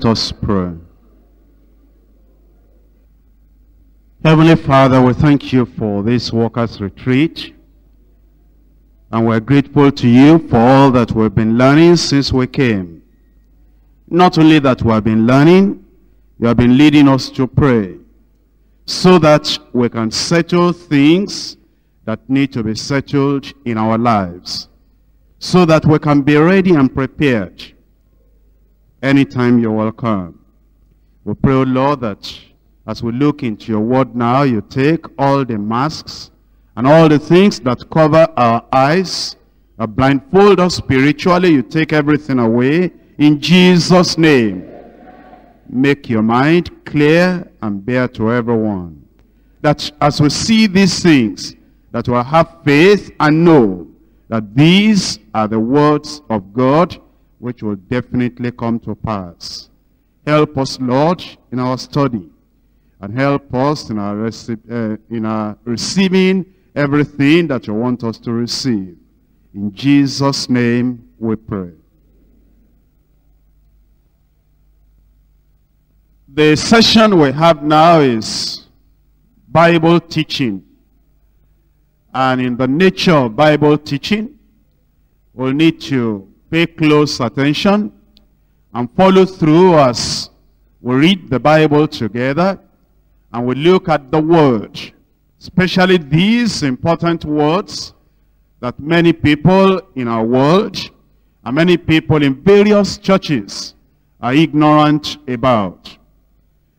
Let us pray. Heavenly Father, we thank you for this workers' retreat. And we're grateful to you for all that we've been learning since we came. Not only that we have been learning, you have been leading us to pray so that we can settle things that need to be settled in our lives. So that we can be ready and prepared anytime you're welcome. We pray, Lord, that as we look into your word now, you take all the masks and all the things that cover our eyes, uh, blindfold us spiritually, you take everything away. In Jesus' name, make your mind clear and bare to everyone. That as we see these things, that we'll have faith and know that these are the words of God which will definitely come to pass. Help us, Lord, in our study and help us in our, uh, in our receiving everything that you want us to receive. In Jesus' name we pray. The session we have now is Bible teaching. And in the nature of Bible teaching, we'll need to pay close attention and follow through as we read the Bible together and we look at the Word. Especially these important words that many people in our world and many people in various churches are ignorant about.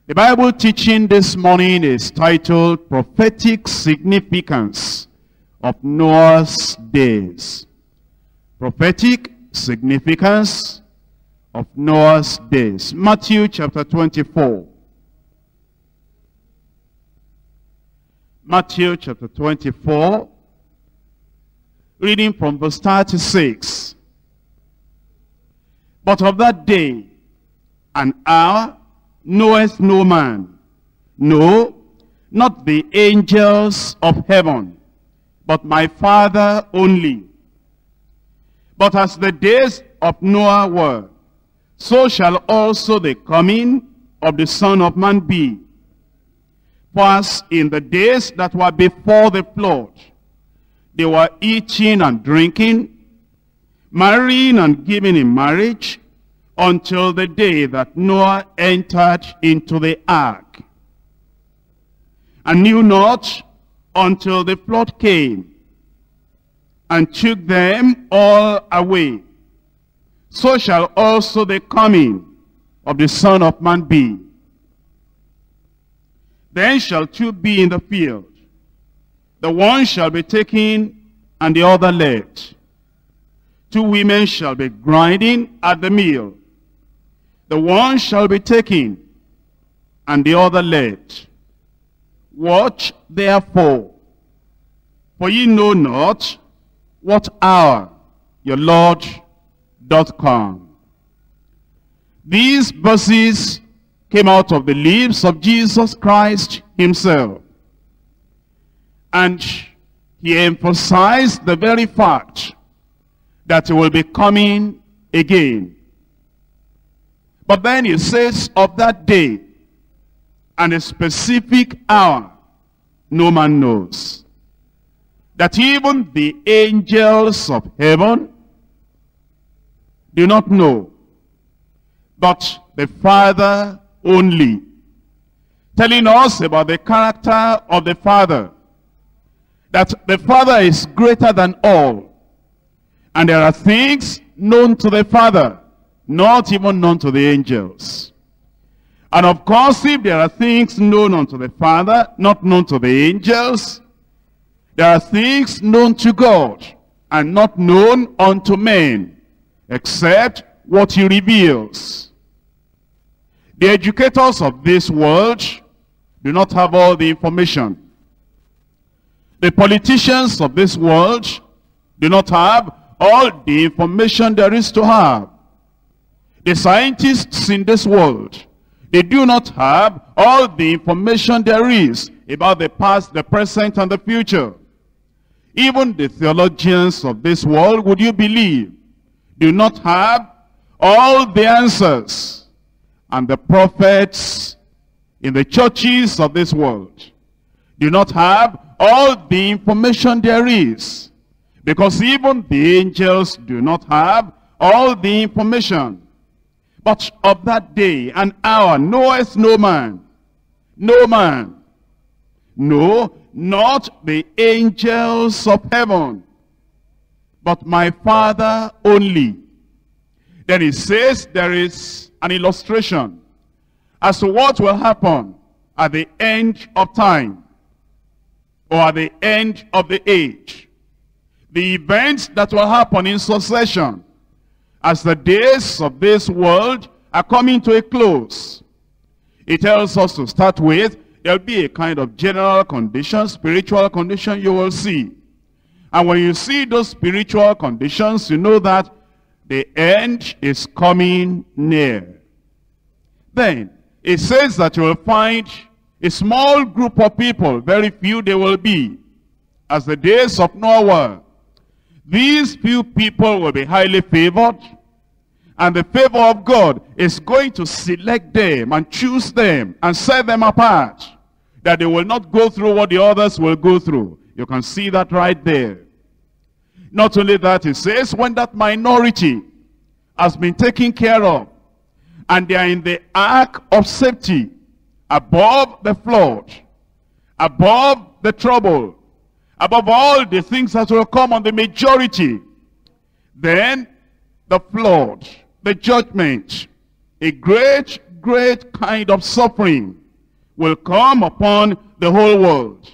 The Bible teaching this morning is titled Prophetic Significance of Noah's Days. Prophetic Significance of Noah's Days. Matthew chapter 24. Matthew chapter 24, reading from verse 36. But of that day and hour knoweth no man, no, not the angels of heaven, but my Father only. But as the days of Noah were, so shall also the coming of the Son of Man be. For as in the days that were before the flood, they were eating and drinking, marrying and giving in marriage, until the day that Noah entered into the ark. And knew not until the flood came, and took them all away. So shall also the coming of the Son of Man be. Then shall two be in the field. The one shall be taken and the other left. Two women shall be grinding at the mill. The one shall be taken and the other left. Watch therefore, for ye know not what hour your Lord doth come. These verses came out of the lips of Jesus Christ himself. And he emphasized the very fact that he will be coming again. But then he says of that day and a specific hour no man knows. That even the angels of heaven do not know. But the Father only. Telling us about the character of the Father. That the Father is greater than all. And there are things known to the Father, not even known to the angels. And of course, if there are things known unto the Father, not known to the angels, there are things known to God and not known unto men, except what he reveals. The educators of this world do not have all the information. The politicians of this world do not have all the information there is to have. The scientists in this world, they do not have all the information there is about the past, the present, and the future. Even the theologians of this world, would you believe, do not have all the answers and the prophets in the churches of this world do not have all the information there is. Because even the angels do not have all the information. But of that day and hour knoweth no man. No man. No, not the angels of heaven. But my Father only. Then he says there is an illustration as to what will happen at the end of time or at the end of the age. The events that will happen in succession as the days of this world are coming to a close. It tells us to start with, there'll be a kind of general condition, spiritual condition you will see. And when you see those spiritual conditions, you know that the end is coming near. Then, it says that you will find a small group of people, very few they will be, as the days of Noah. These few people will be highly favored, and the favor of God is going to select them and choose them and set them apart, that they will not go through what the others will go through. You can see that right there. Not only that, it says, when that minority has been taken care of, and they are in the ark of safety, above the flood, above the trouble, above all the things that will come on the majority. Then the flood, the judgment, a great, great kind of suffering will come upon the whole world.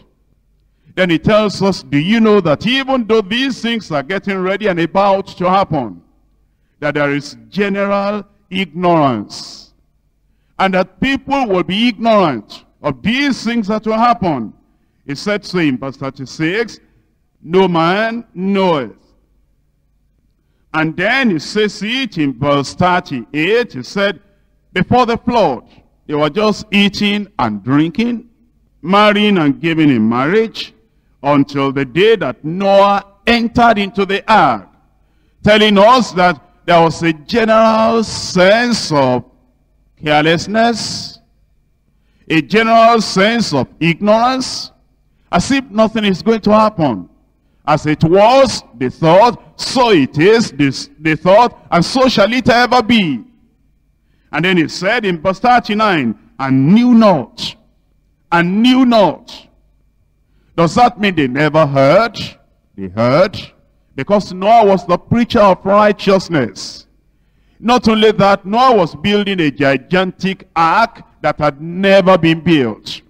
Then he tells us, do you know that even though these things are getting ready and about to happen, that there is general ignorance and that people will be ignorant of these things that will happen. He said so in verse 36, no man knoweth. And then he says it in verse 38, he said, before the flood, they were just eating and drinking, marrying and giving in marriage, until the day that Noah entered into the ark, telling us that there was a general sense of carelessness, a general sense of ignorance, as if nothing is going to happen. As it was, they thought, so it is, this, they thought, and so shall it ever be. And then it said in verse 39, and knew not, and knew not. Does that mean they never heard? They heard, because Noah was the preacher of righteousness. Not only that, Noah was building a gigantic ark that had never been built.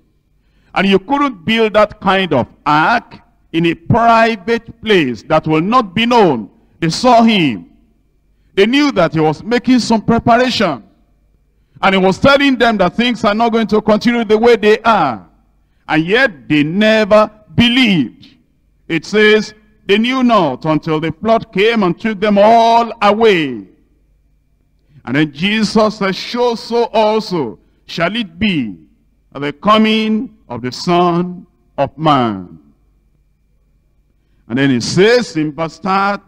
And you couldn't build that kind of ark in a private place that will not be known. They saw him. They knew that he was making some preparation. And he was telling them that things are not going to continue the way they are. And yet they never believed. It says, they knew not until the flood came and took them all away. And then Jesus says, "Show so also shall it be at the coming of the Son of Man. And then it says in verse,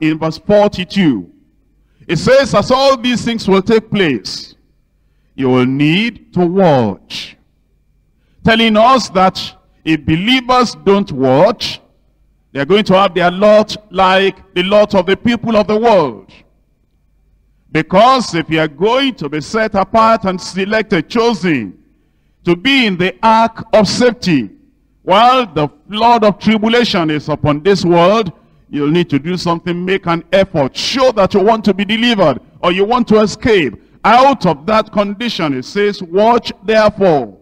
in verse 42, it says, as all these things will take place, you will need to watch. Telling us that if believers don't watch, they're going to have their lot like the lot of the people of the world. Because if you are going to be set apart and selected, chosen, to be in the ark of safety, while the flood of tribulation is upon this world, you'll need to do something, make an effort, show that you want to be delivered, or you want to escape. Out of that condition, it says, watch therefore.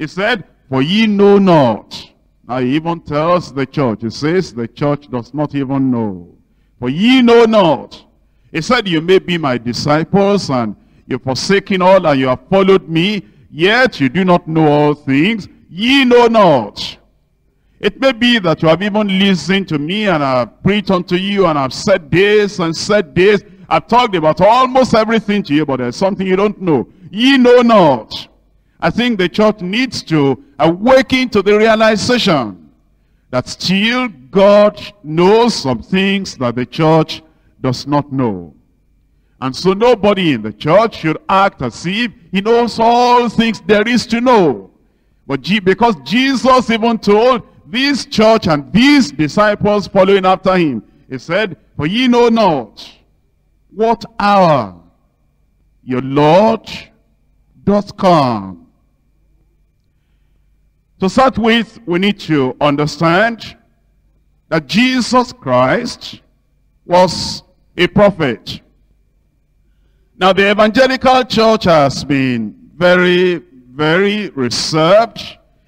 It said, for ye know not. Now he even tells the church, he says the church does not even know. For ye know not he said, you may be my disciples and you've forsaken all and you have followed me, yet you do not know all things. Ye know not. It may be that you have even listened to me and I've preached unto you and I've said this and said this. I've talked about almost everything to you, but there's something you don't know. Ye know not. I think the church needs to awaken to the realization that still God knows some things that the church does not know. And so nobody in the church should act as if he knows all things there is to know. But because Jesus even told this church and these disciples following after him, he said, For ye know not what hour your Lord doth come. To start with, we need to understand that Jesus Christ was a prophet. Now the evangelical church has been very, very reserved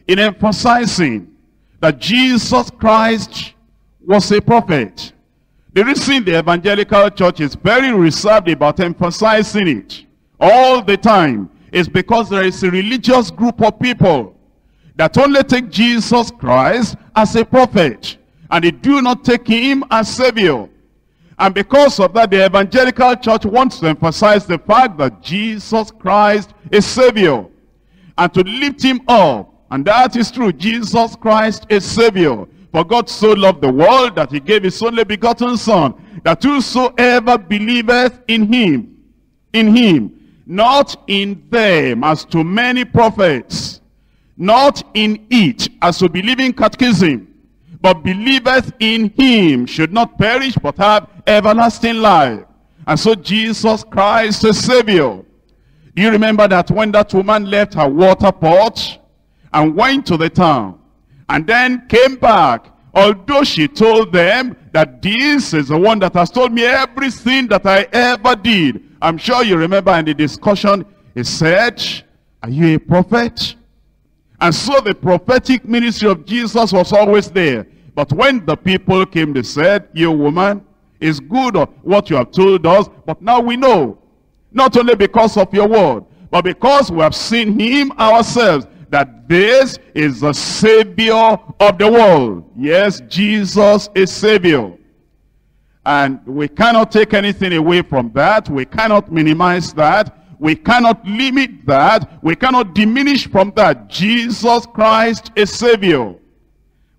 in emphasizing that Jesus Christ was a prophet. The reason the evangelical church is very reserved about emphasizing it all the time is because there is a religious group of people that only take Jesus Christ as a prophet and they do not take him as savior. And because of that, the evangelical church wants to emphasize the fact that Jesus Christ is Savior. And to lift him up. And that is true. Jesus Christ is Savior. For God so loved the world that he gave his only begotten Son. That whosoever believeth in him, in him, not in them as to many prophets, not in it as to believe in catechism, but believeth in him should not perish but have everlasting life. And so Jesus Christ is Savior. You remember that when that woman left her water pot and went to the town and then came back, although she told them that this is the one that has told me everything that I ever did. I'm sure you remember in the discussion, he said, are you a prophet? And so the prophetic ministry of Jesus was always there. But when the people came, they said, you woman, it's good what you have told us, but now we know. Not only because of your word, but because we have seen him ourselves, that this is the Savior of the world. Yes, Jesus is Savior. And we cannot take anything away from that. We cannot minimize that. We cannot limit that. We cannot diminish from that. Jesus Christ is Savior.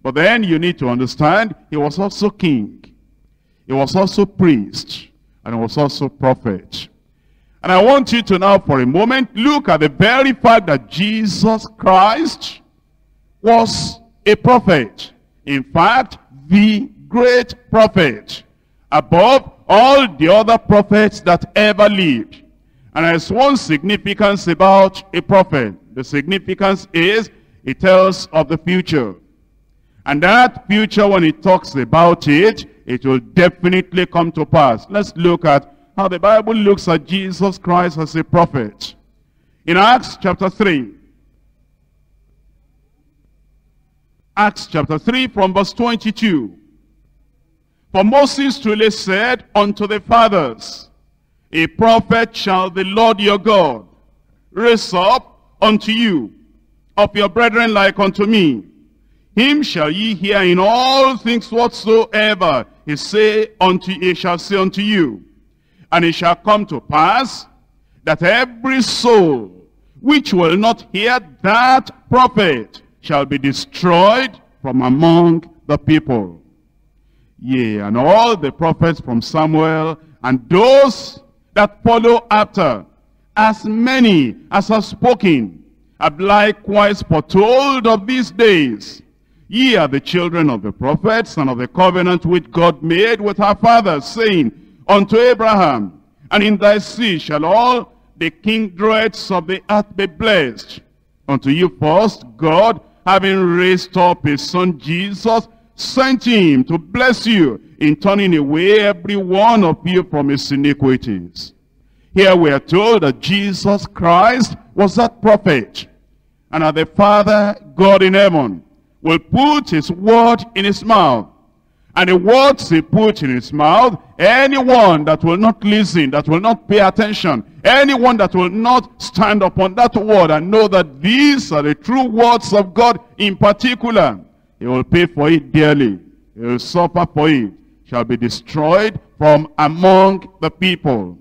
But then you need to understand, he was also king. He was also priest. And he was also prophet. And I want you to now for a moment look at the very fact that Jesus Christ was a prophet. In fact, the great prophet. Above all the other prophets that ever lived. And there's one significance about a prophet. The significance is it tells of the future. And that future, when it talks about it, it will definitely come to pass. Let's look at how the Bible looks at Jesus Christ as a prophet. In Acts chapter 3. Acts chapter 3 from verse 22. For Moses truly said unto the fathers, a prophet shall the Lord your God raise up unto you of your brethren like unto me. Him shall ye hear in all things whatsoever he say unto he shall say unto you. And it shall come to pass that every soul which will not hear that prophet shall be destroyed from among the people. Yea, and all the prophets from Samuel and those that follow after, as many as have spoken, have likewise foretold of these days. Ye are the children of the prophets and of the covenant which God made with our fathers, saying unto Abraham, And in thy seed shall all the kindreds of the earth be blessed. Unto you first, God, having raised up his son Jesus, sent him to bless you in turning away every one of you from his iniquities. Here we are told that Jesus Christ was that prophet. And that the Father, God in heaven, will put his word in his mouth. And the words he put in his mouth, anyone that will not listen, that will not pay attention, anyone that will not stand upon that word and know that these are the true words of God in particular, he will pay for it dearly. He will suffer for it shall be destroyed from among the people.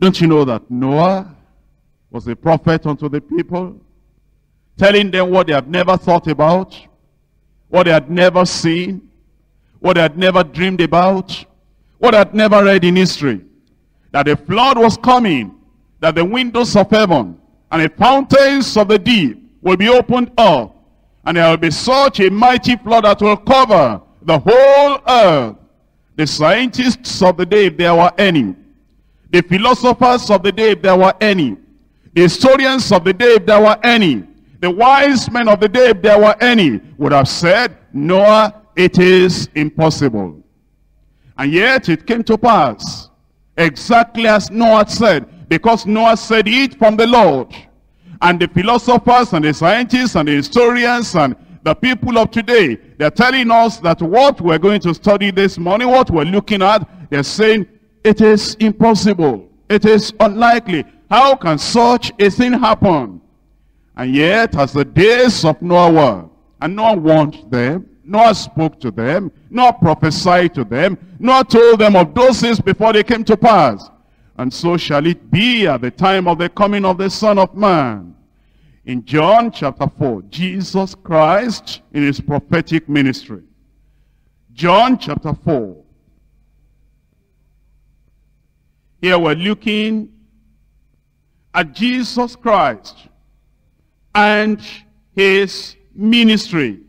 Don't you know that Noah was a prophet unto the people? Telling them what they have never thought about, what they had never seen, what they had never dreamed about, what they had never read in history. that the flood was coming, that the windows of heaven and the fountains of the deep will be opened up, and there will be such a mighty flood that will cover the whole earth. The scientists of the day, if there were any, the philosophers of the day, if there were any, the historians of the day, if there were any, the wise men of the day, if there were any, would have said, Noah, it is impossible. And yet it came to pass, exactly as Noah said, because Noah said it from the Lord. And the philosophers and the scientists and the historians and the people of today, they're telling us that what we're going to study this morning, what we're looking at, they're saying it is impossible. It is unlikely. How can such a thing happen? And yet, as the days of Noah were, and Noah warned them, Noah spoke to them, Noah prophesied to them, Noah told them of those things before they came to pass. And so shall it be at the time of the coming of the Son of Man. In John chapter 4, Jesus Christ in his prophetic ministry. John chapter 4. Here we're looking at Jesus Christ and his ministry.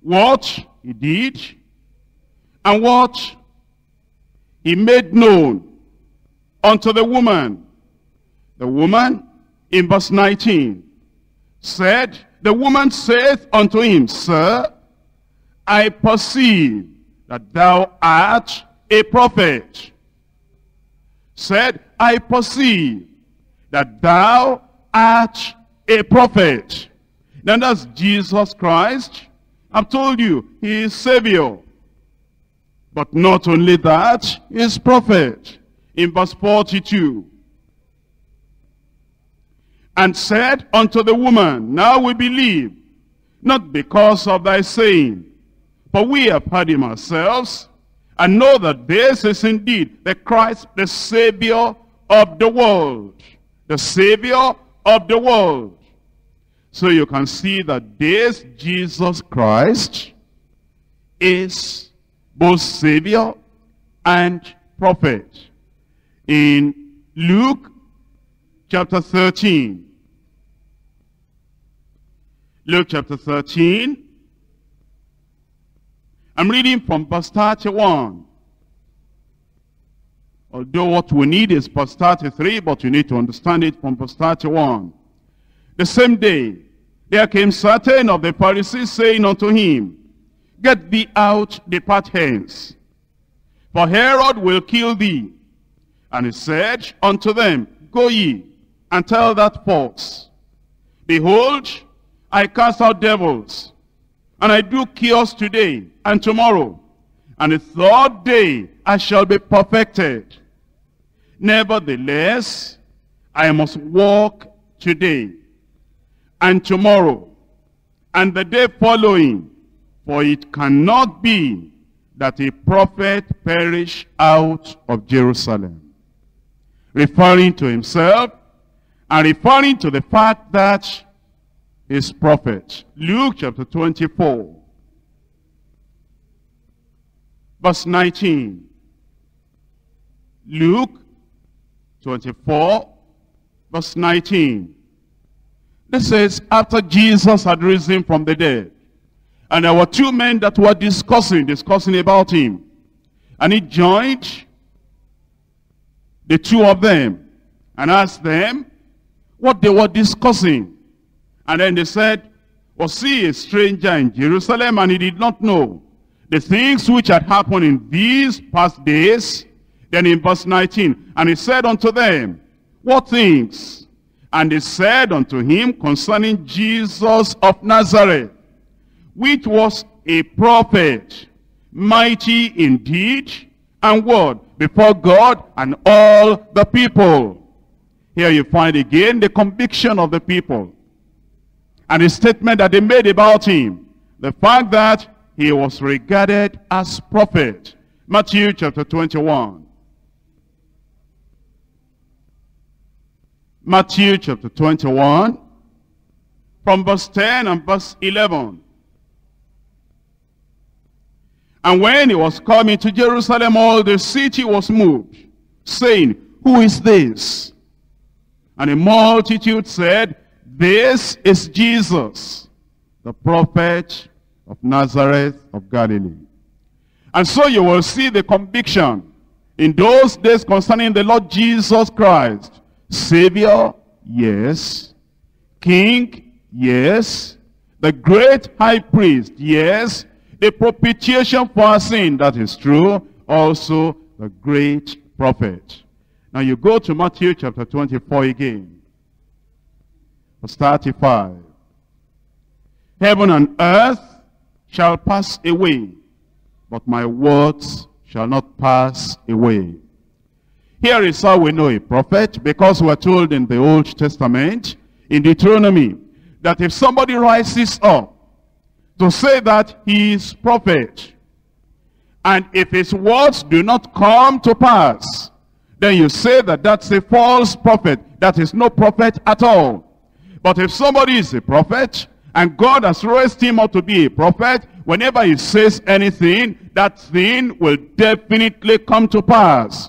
What he did and what he made known unto the woman. The woman in verse 19 said, The woman saith unto him, Sir, I perceive that thou art a prophet. Said, I perceive that thou art a prophet. Now that's Jesus Christ. I've told you, he is Savior. But not only that, he is prophet. In verse 42, and said unto the woman, Now we believe, not because of thy saying, for we have heard him ourselves, and know that this is indeed the Christ, the Savior of the world. The Savior of the world. So you can see that this Jesus Christ is both Savior and prophet. In Luke chapter 13, Luke chapter 13. I'm reading from verse 31. Although what we need is verse 33, but you need to understand it from verse 31. The same day, there came certain of the Pharisees saying unto him, Get thee out, depart hence. For Herod will kill thee. And he said unto them, Go ye, and tell that fox, Behold, I cast out devils, and I do cures today and tomorrow, and the third day I shall be perfected. Nevertheless, I must walk today and tomorrow and the day following, for it cannot be that a prophet perish out of Jerusalem. Referring to himself and referring to the fact that his prophet. Luke chapter 24. Verse 19. Luke 24, verse 19. This says, after Jesus had risen from the dead, and there were two men that were discussing, discussing about him. And he joined the two of them and asked them what they were discussing. And then they said, was he a stranger in Jerusalem and he did not know the things which had happened in these past days? Then in verse 19, and he said unto them, what things? And they said unto him concerning Jesus of Nazareth, which was a prophet, mighty indeed, and word before God and all the people. Here you find again the conviction of the people and the statement that they made about him. The fact that he was regarded as prophet. Matthew chapter 21. Matthew chapter 21 from verse 10 and verse 11. And when he was coming to Jerusalem, all the city was moved saying, Who is this? And a multitude said, This is Jesus, the prophet of Nazareth of Galilee. And so you will see the conviction in those days concerning the Lord Jesus Christ. Savior, yes. King, yes. The great high priest, yes. The propitiation for our sin, that is true. Also, the great prophet. Now you go to Matthew chapter 24 again. Verse 35. Heaven and earth shall pass away, but my words shall not pass away. Here is how we know a prophet, because we're told in the Old Testament, in Deuteronomy, that if somebody rises up to say that he is prophet, and if his words do not come to pass, then you say that that's a false prophet. That is no prophet at all. But if somebody is a prophet, and God has raised him up to be a prophet, whenever he says anything, that thing will definitely come to pass.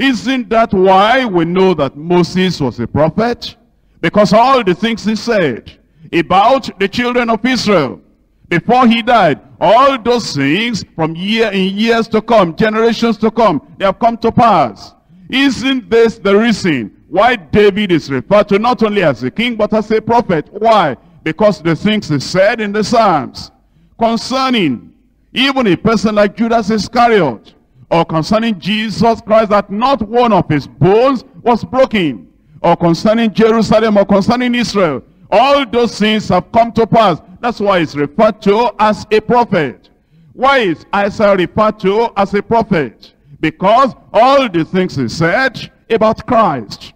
Isn't that why we know that Moses was a prophet? Because all the things he said about the children of Israel before he died, all those things from year in years to come, generations to come, they have come to pass. Isn't this the reason why David is referred to not only as a king but as a prophet? Why? Because the things he said in the Psalms concerning even a person like Judas Iscariot or concerning Jesus Christ that not one of his bones was broken or concerning Jerusalem or concerning Israel. All those things have come to pass. That's why it's referred to as a prophet. Why is Isaiah referred to as a prophet? Because all the things he said about Christ,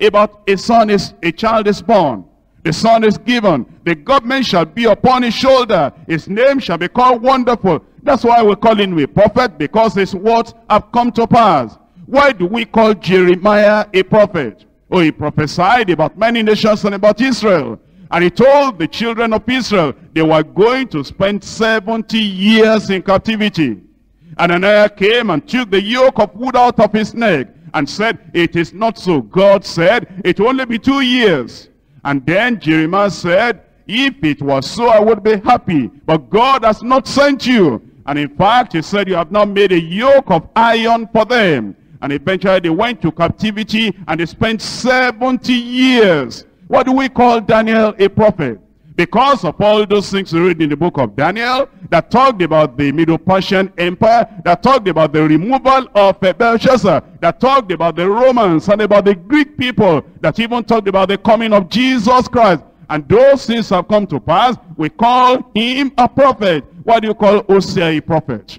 about a son is, a child is born, the son is given, the government shall be upon his shoulder, his name shall be called wonderful. That's why we call him a prophet, because his words have come to pass. Why do we call Jeremiah a prophet? Oh, he prophesied about many nations and about Israel. And he told the children of Israel they were going to spend 70 years in captivity. And Ananiah came and took the yoke of wood out of his neck and said, it is not so. God said, it will only be two years. And then Jeremiah said, if it was so, I would be happy. But God has not sent you. And in fact, he said, you have not made a yoke of iron for them. And eventually they went to captivity and they spent 70 years. What do we call Daniel a prophet? Because of all those things we read in the book of Daniel that talked about the Medo-Persian Empire, that talked about the removal of Belshazzar, that talked about the Romans and about the Greek people, that even talked about the coming of Jesus Christ. And those things have come to pass. We call him a prophet. Why do you call Hosea a prophet?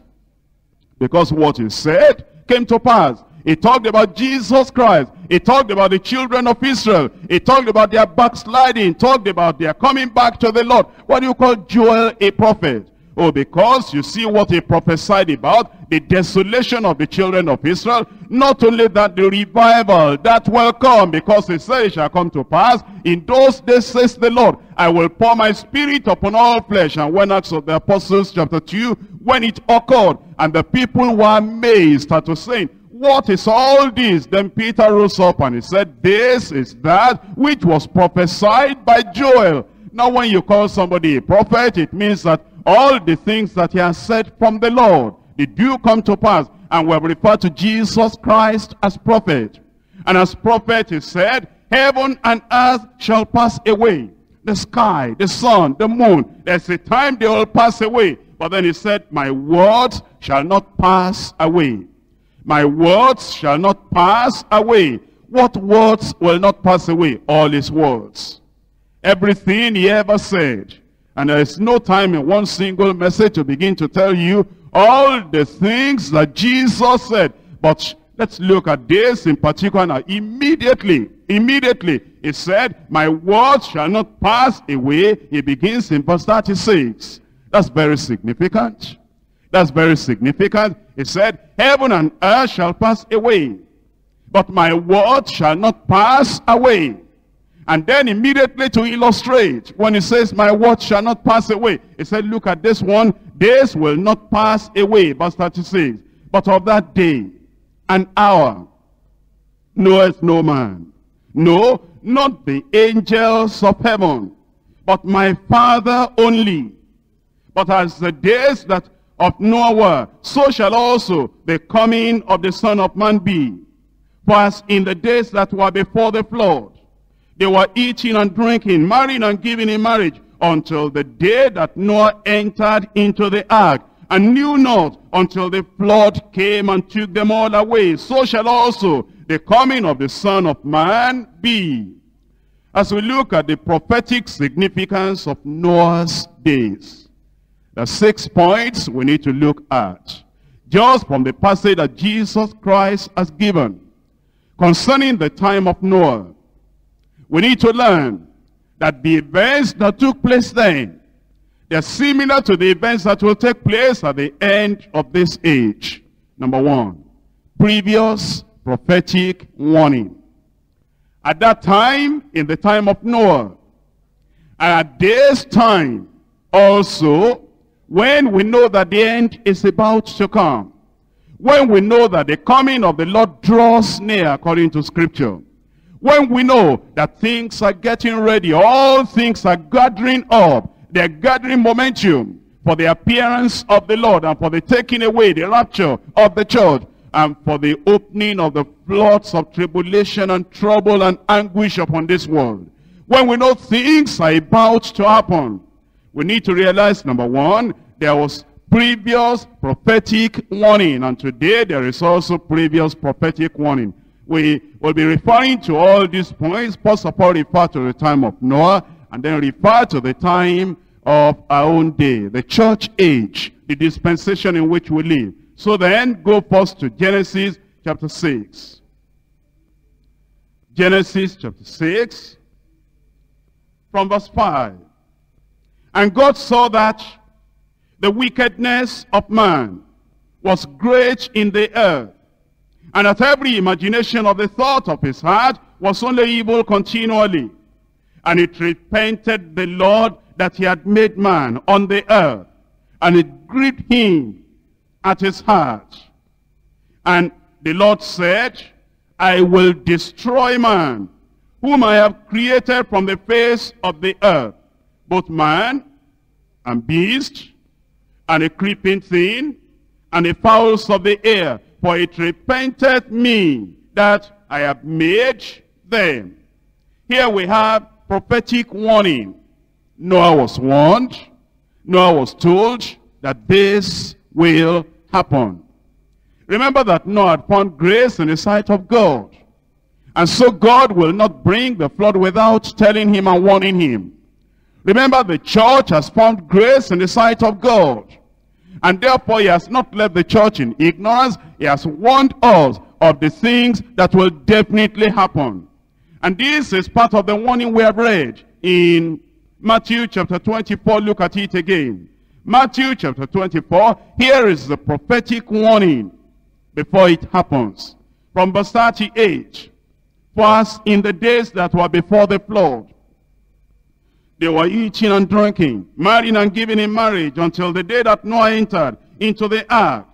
Because what he said came to pass. He talked about Jesus Christ. He talked about the children of Israel. He talked about their backsliding. Talked about their coming back to the Lord. What do you call Joel a prophet? Oh, because you see what he prophesied about, the desolation of the children of Israel. Not only that, the revival that will come, because he said it shall come to pass. In those days, says the Lord, I will pour my spirit upon all flesh. And when Acts of the Apostles, chapter 2, when it occurred, and the people were amazed at saying, what is all this? Then Peter rose up and he said, this is that which was prophesied by Joel. Now when you call somebody a prophet, it means that all the things that he has said from the Lord, they do come to pass. And we have referred to Jesus Christ as prophet. And as prophet he said, heaven and earth shall pass away. The sky, the sun, the moon, there's a time they will pass away. But then he said, my words shall not pass away. My words shall not pass away. What words will not pass away? All his words. Everything he ever said. And there is no time in one single message to begin to tell you all the things that Jesus said. But let's look at this in particular now. Immediately, immediately, he said, my words shall not pass away. He begins in verse 36. That's very significant. That's very significant. He said, heaven and earth shall pass away, but my word shall not pass away. And then immediately to illustrate, when he says, my word shall not pass away, he said, look at this one, this will not pass away, verse 36. But of that day, an hour, knoweth no man. No, not the angels of heaven, but my Father only. But as the days that of Noah were, so shall also the coming of the Son of Man be. For as in the days that were before the flood, they were eating and drinking, marrying and giving in marriage, until the day that Noah entered into the ark, and knew not until the flood came and took them all away. So shall also the coming of the Son of Man be. As we look at the prophetic significance of Noah's days, there are six points we need to look at. Just from the passage that Jesus Christ has given concerning the time of Noah. We need to learn that the events that took place then they're similar to the events that will take place at the end of this age. Number one, previous prophetic warning. At that time, in the time of Noah, and at this time also, when we know that the end is about to come, when we know that the coming of the Lord draws near according to scripture, when we know that things are getting ready, all things are gathering up, they're gathering momentum for the appearance of the Lord and for the taking away, the rapture of the church and for the opening of the floods of tribulation and trouble and anguish upon this world. When we know things are about to happen, we need to realize, number one, there was previous prophetic warning. And today there is also previous prophetic warning. We will be referring to all these points. First of all, refer to the time of Noah and then refer to the time of our own day, the church age, the dispensation in which we live. So then, go first to Genesis chapter 6. Genesis chapter 6, from verse 5. And God saw that the wickedness of man was great in the earth, and that every imagination of the thought of his heart was only evil continually. And it repented the Lord that he had made man on the earth. And it grieved him at his heart. And the Lord said, I will destroy man, whom I have created from the face of the earth, both man and beast, and a creeping thing, and the fowls of the air, for it repented me that I have made them. Here we have prophetic warning. Noah was warned. Noah was told that this will happen. Remember that Noah had found grace in the sight of God. And so God will not bring the flood without telling him and warning him. Remember the church has found grace in the sight of God. And therefore he has not left the church in ignorance. He has warned us of the things that will definitely happen. And this is part of the warning we have read in Matthew chapter 24. Look at it again. Matthew chapter 24. Here is the prophetic warning before it happens. From verse 38. First, in the days that were before the flood, they were eating and drinking, marrying and giving in marriage until the day that Noah entered into the ark,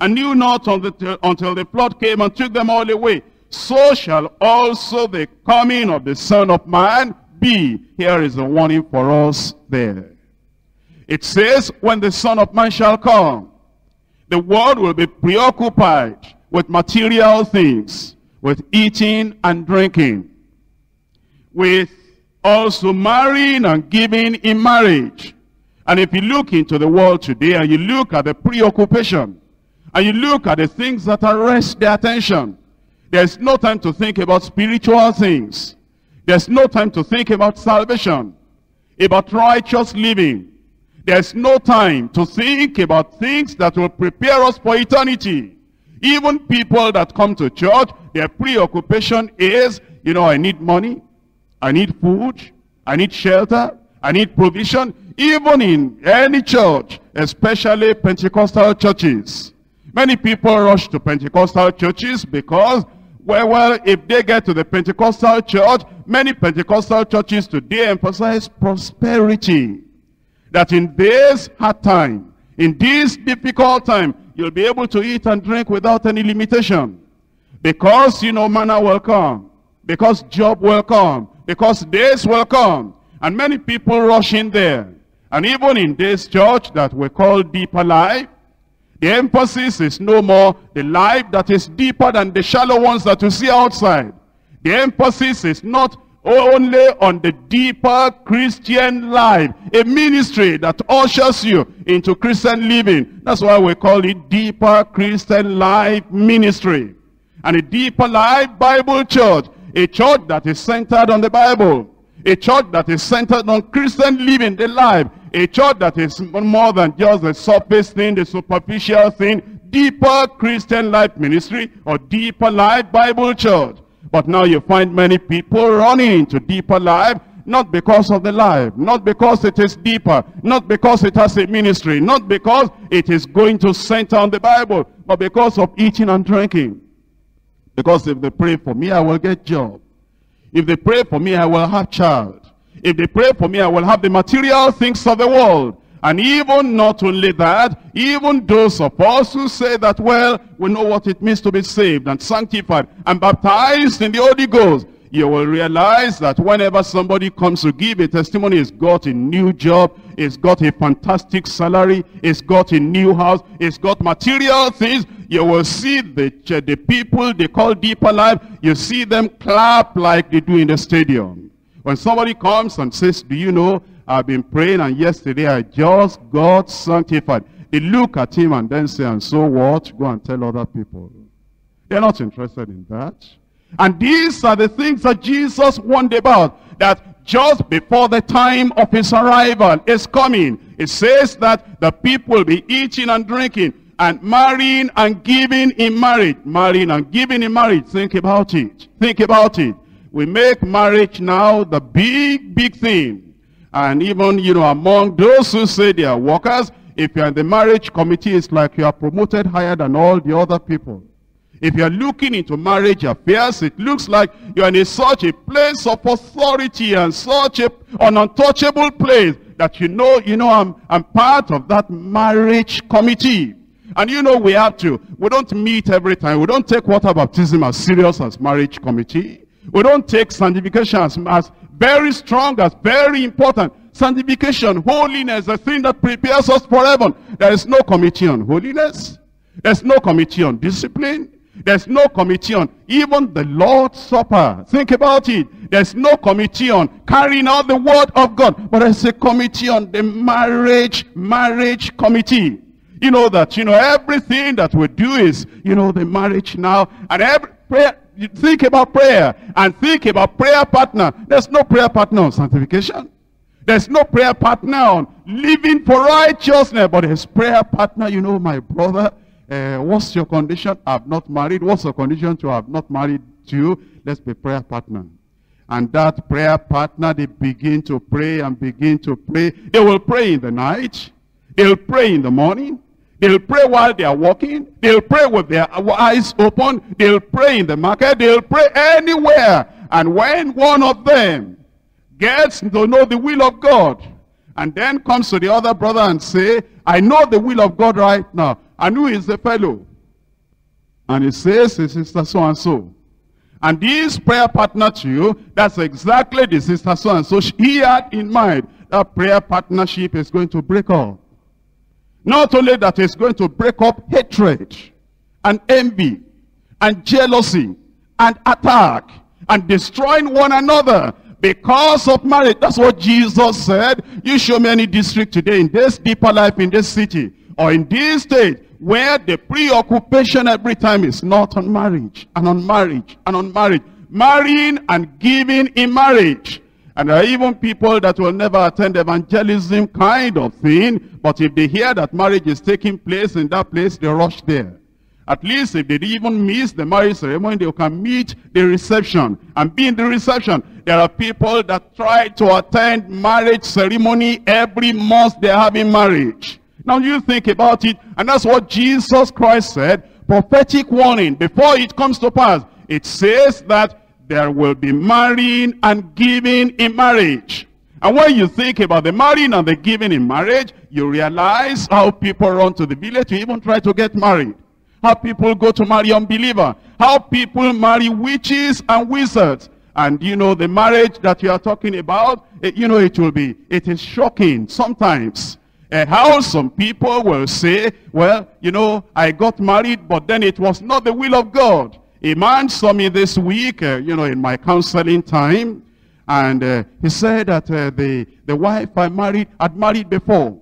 and knew not until the flood came and took them all away so shall also the coming of the Son of Man be. Here is a warning for us there. It says, when the Son of Man shall come, the world will be preoccupied with material things, with eating and drinking, with also marrying and giving in marriage. And if you look into the world today and you look at the preoccupation, and you look at the things that arrest their attention, there's no time to think about spiritual things. There's no time to think about salvation, about righteous living. There's no time to think about things that will prepare us for eternity. Even people that come to church, their preoccupation is, you know, I need money, I need food, I need shelter, I need provision. Even in any church, especially Pentecostal churches. Many people rush to Pentecostal churches because well, well, if they get to the Pentecostal church, many Pentecostal churches today emphasize prosperity. That in this hard time, in this difficult time, you'll be able to eat and drink without any limitation. Because, you know, manna will come. Because job will come. Because days will come. And many people rush in there. And even in this church that we call deeper life, the emphasis is no more the life that is deeper than the shallow ones that you see outside. The emphasis is not only on the deeper Christian life, a ministry that ushers you into Christian living. That's why we call it deeper Christian life ministry. And a deeper life Bible church, a church that is centered on the Bible, a church that is centered on Christian living, the life, a church that is more than just the surface thing, the superficial thing, deeper Christian life ministry or deeper life Bible church. But now you find many people running into deeper life, not because of the life, not because it is deeper, not because it has a ministry, not because it is going to center on the Bible, but because of eating and drinking. Because if they pray for me, I will get job. If they pray for me, I will have child. If they pray for me, I will have the material things of the world. And even not only that, even those of us who say that, well, we know what it means to be saved and sanctified and baptized in the Holy Ghost, you will realize that whenever somebody comes to give a testimony, he's got a new job, he's got a fantastic salary, he's got a new house, he's got material things, you will see the, the people they call deeper life, you see them clap like they do in the stadium. When somebody comes and says, do you know, I've been praying and yesterday I just got sanctified. They look at him and then say, and so what? Go and tell other people. They're not interested in that. And these are the things that Jesus warned about. That just before the time of his arrival is coming, it says that the people will be eating and drinking and marrying and giving in marriage. Marrying and giving in marriage. Think about it. Think about it. We make marriage now the big, big thing. And even, you know, among those who say they are workers, if you're in the marriage committee, it's like you are promoted higher than all the other people. If you're looking into marriage affairs, it looks like you're in a, such a place of authority and such a, an untouchable place that you know, you know, I'm, I'm part of that marriage committee. And you know we have to. We don't meet every time. We don't take water baptism as serious as marriage committee. We don't take sanctification as, as very strong, as very important. Sanctification, holiness, the thing that prepares us for heaven. There is no committee on holiness. There's no committee on discipline. There's no committee on even the Lord's Supper. Think about it. There's no committee on carrying out the word of God. But there's a committee on the marriage, marriage committee. You know that, you know, everything that we do is, you know, the marriage now. And every prayer, think about prayer and think about prayer partner. There's no prayer partner on sanctification. There's no prayer partner on living for righteousness. But there's prayer partner, you know, my brother, uh, what's your condition? I've not married. What's your condition to have not married to? Let's be prayer partner. And that prayer partner, they begin to pray and begin to pray. They will pray in the night. They'll pray in the morning. They'll pray while they are walking. They'll pray with their eyes open. They'll pray in the market. They'll pray anywhere. And when one of them gets to know the will of God, and then comes to the other brother and say, I know the will of God right now. And who is the fellow? And he says, his sister so-and-so. And this prayer partner to you, that's exactly the sister so-and-so he had in mind. That prayer partnership is going to break up. Not only that, it's going to break up hatred and envy and jealousy and attack and destroying one another because of marriage. That's what Jesus said. You show me any district today in this deeper life in this city or in this state where the preoccupation every time is not on marriage and on marriage and on marriage. Marrying and giving in marriage. And there are even people that will never attend evangelism kind of thing. But if they hear that marriage is taking place in that place, they rush there. At least if they even miss the marriage ceremony, they can meet the reception and be in the reception. There are people that try to attend marriage ceremony every month they're having marriage. Now you think about it, and that's what Jesus Christ said, prophetic warning, before it comes to pass. It says that there will be marrying and giving in marriage. And when you think about the marrying and the giving in marriage, you realize how people run to the village to even try to get married. how people go to marry unbeliever, how people marry witches and wizards. And you know, the marriage that you are talking about, it, you know, it will be, it is shocking sometimes. Uh, how some people will say, well, you know, I got married, but then it was not the will of God. A man saw me this week, uh, you know, in my counseling time, and uh, he said that uh, the, the wife I married had married before.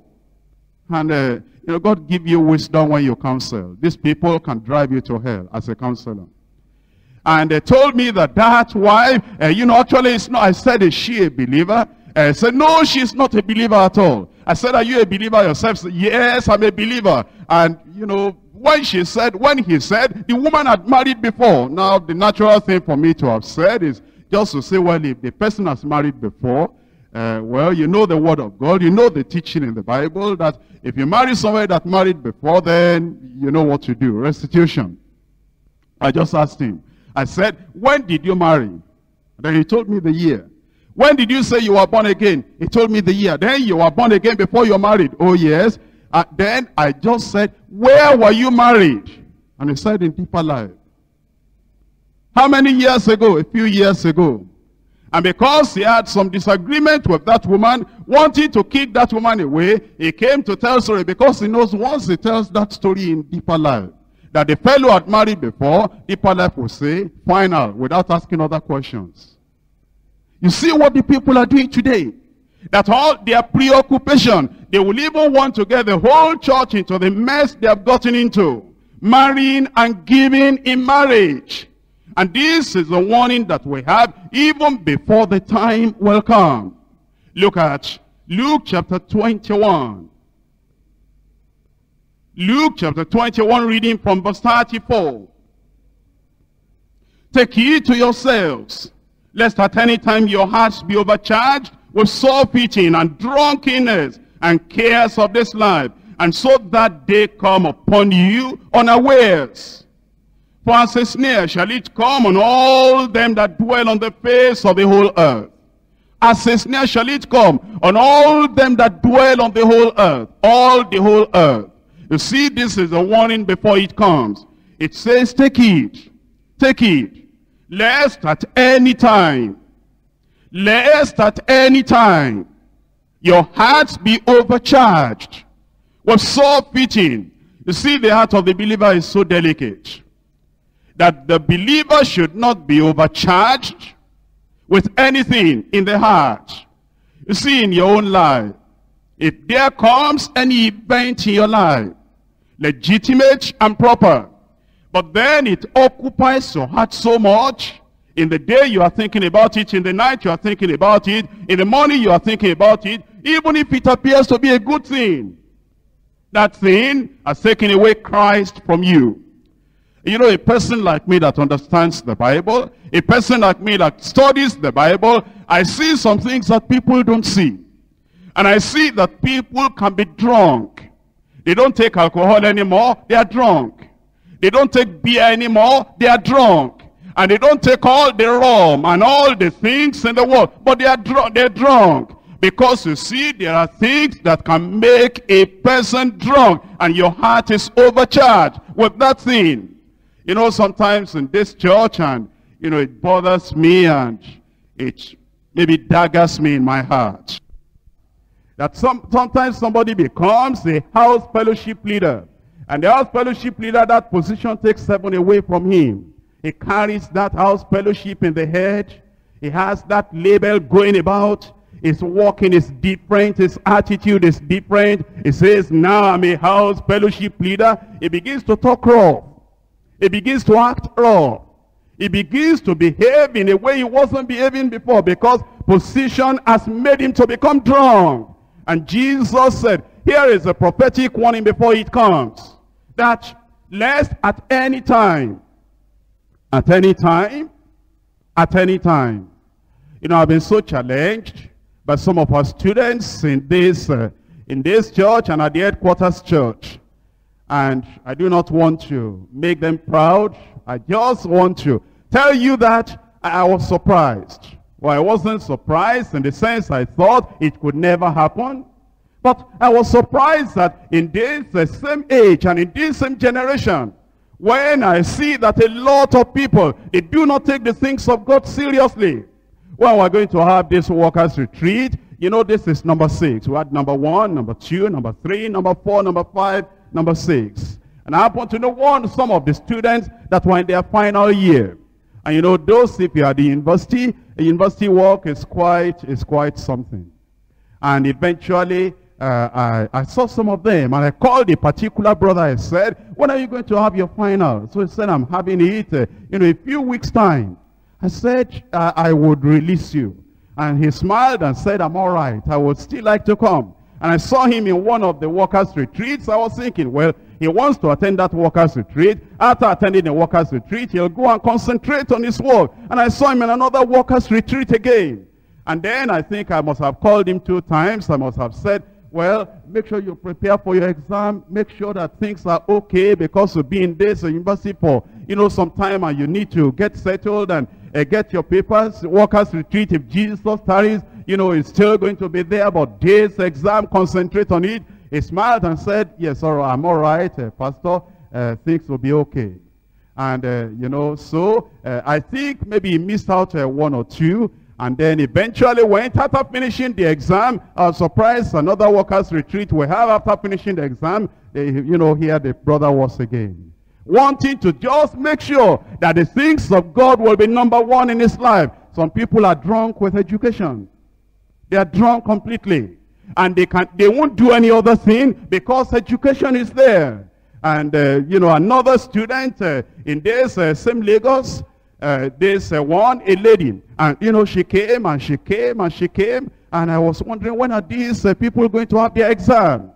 And, uh, you know, God give you wisdom when you counsel. These people can drive you to hell as a counselor. And they told me that that wife, uh, you know, actually it's not, I said, is she a believer? I said, no, she's not a believer at all. I said, are you a believer yourself? Said, yes, I'm a believer. And, you know, when she said, when he said, the woman had married before. Now, the natural thing for me to have said is just to say, well, if the person has married before, uh, well, you know the word of God, you know the teaching in the Bible that if you marry somebody that married before, then you know what to do, restitution. I just asked him. I said, when did you marry? Then he told me the year. When did you say you were born again? He told me the year. Then you were born again before you married. Oh, yes. Uh, then I just said, where were you married? And he said, in deeper life. How many years ago? A few years ago. And because he had some disagreement with that woman, wanting to kick that woman away, he came to tell story because he knows once he tells that story in deeper life, that the fellow had married before, deeper life will say, final, without asking other questions. You see what the people are doing today. That all their preoccupation, they will even want to get the whole church into the mess they have gotten into. Marrying and giving in marriage. And this is the warning that we have even before the time will come. Look at Luke chapter 21. Luke chapter 21 reading from verse 34. Take heed to yourselves lest at any time your hearts be overcharged with surfeiting and drunkenness and cares of this life, and so that day come upon you unawares. For as a snare shall it come on all them that dwell on the face of the whole earth. As a snare shall it come on all them that dwell on the whole earth. All the whole earth. You see, this is a warning before it comes. It says, take it, Take it, lest at any time, lest at any time, your hearts be overcharged with surfeiting. You see, the heart of the believer is so delicate that the believer should not be overcharged with anything in the heart. You see, in your own life, if there comes any event in your life, legitimate and proper, but then it occupies your heart so much. In the day you are thinking about it. In the night you are thinking about it. In the morning you are thinking about it. Even if it appears to be a good thing. That thing has taken away Christ from you. You know, a person like me that understands the Bible, a person like me that studies the Bible, I see some things that people don't see. And I see that people can be drunk. They don't take alcohol anymore, they are drunk. They don't take beer anymore. They are drunk. And they don't take all the rum and all the things in the world. But they are drunk. They're drunk. Because you see, there are things that can make a person drunk. And your heart is overcharged with that thing. You know, sometimes in this church, and, you know, it bothers me and it maybe daggers me in my heart. That some, sometimes somebody becomes a house fellowship leader. And the house fellowship leader, that position takes heaven away from him. He carries that house fellowship in the head. He has that label going about. His walking is different. His attitude is different. He says, now I'm a house fellowship leader. He begins to talk raw. He begins to act raw. He begins to behave in a way he wasn't behaving before because position has made him to become drunk. And Jesus said, here is a prophetic warning before it comes that lest at any time, at any time, at any time. You know, I've been so challenged by some of our students in this, uh, in this church and at the headquarters church. And I do not want to make them proud. I just want to tell you that I was surprised. Well, I wasn't surprised in the sense I thought it could never happen. But I was surprised that in this same age and in this same generation, When I see that a lot of people, they do not take the things of God seriously. When we're going to have this workers retreat, you know this is number six. We had number one, number two, number three, number four, number five, number six. And I happen to know one, some of the students that were in their final year. And you know, those, if you are the university, the university work is quite, is quite something. And eventually, uh, I, I saw some of them, and I called a particular brother. I said, when are you going to have your final? So he said, I'm having it, uh, in a few weeks' time. I said, uh, I would release you. And he smiled and said, I'm all right. I would still like to come. And I saw him in one of the workers' retreats. I was thinking, well, he wants to attend that workers' retreat. After attending the workers' retreat, he'll go and concentrate on his work. And I saw him in another workers' retreat again. And then I think I must have called him two times. I must have said, well, make sure you prepare for your exam. Make sure that things are okay because you'll be in this university for, you know, some time and you need to get settled and uh, get your papers. Workers retreat if Jesus tarries, you know, it's still going to be there. But this exam, concentrate on it. He smiled and said, yes, all right, I'm all right, uh, Pastor. Uh, things will be okay. And, uh, you know, so uh, I think maybe he missed out uh, one or two. And then eventually went after finishing the exam. I was surprised another workers retreat we have after finishing the exam. They, you know, here the brother was again. Wanting to just make sure that the things of God will be number one in his life. Some people are drunk with education. They are drunk completely. And they, can, they won't do any other thing because education is there. And, uh, you know, another student uh, in this uh, same Lagos, uh, this uh, one, a lady. And, you know, she came and she came and she came. And I was wondering, when are these uh, people going to have their exam?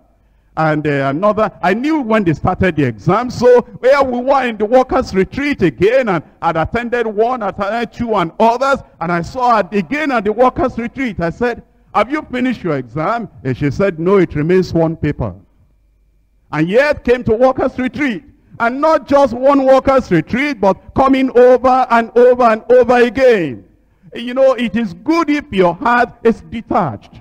And uh, another, I knew when they started the exam. So where we were in the workers' retreat again. And I'd attended one, attended two and others. And I saw her again at the workers' retreat. I said, have you finished your exam? And she said, no, it remains one paper. And yet came to workers' retreat. And not just one workers retreat, but coming over and over and over again. You know, it is good if your heart is detached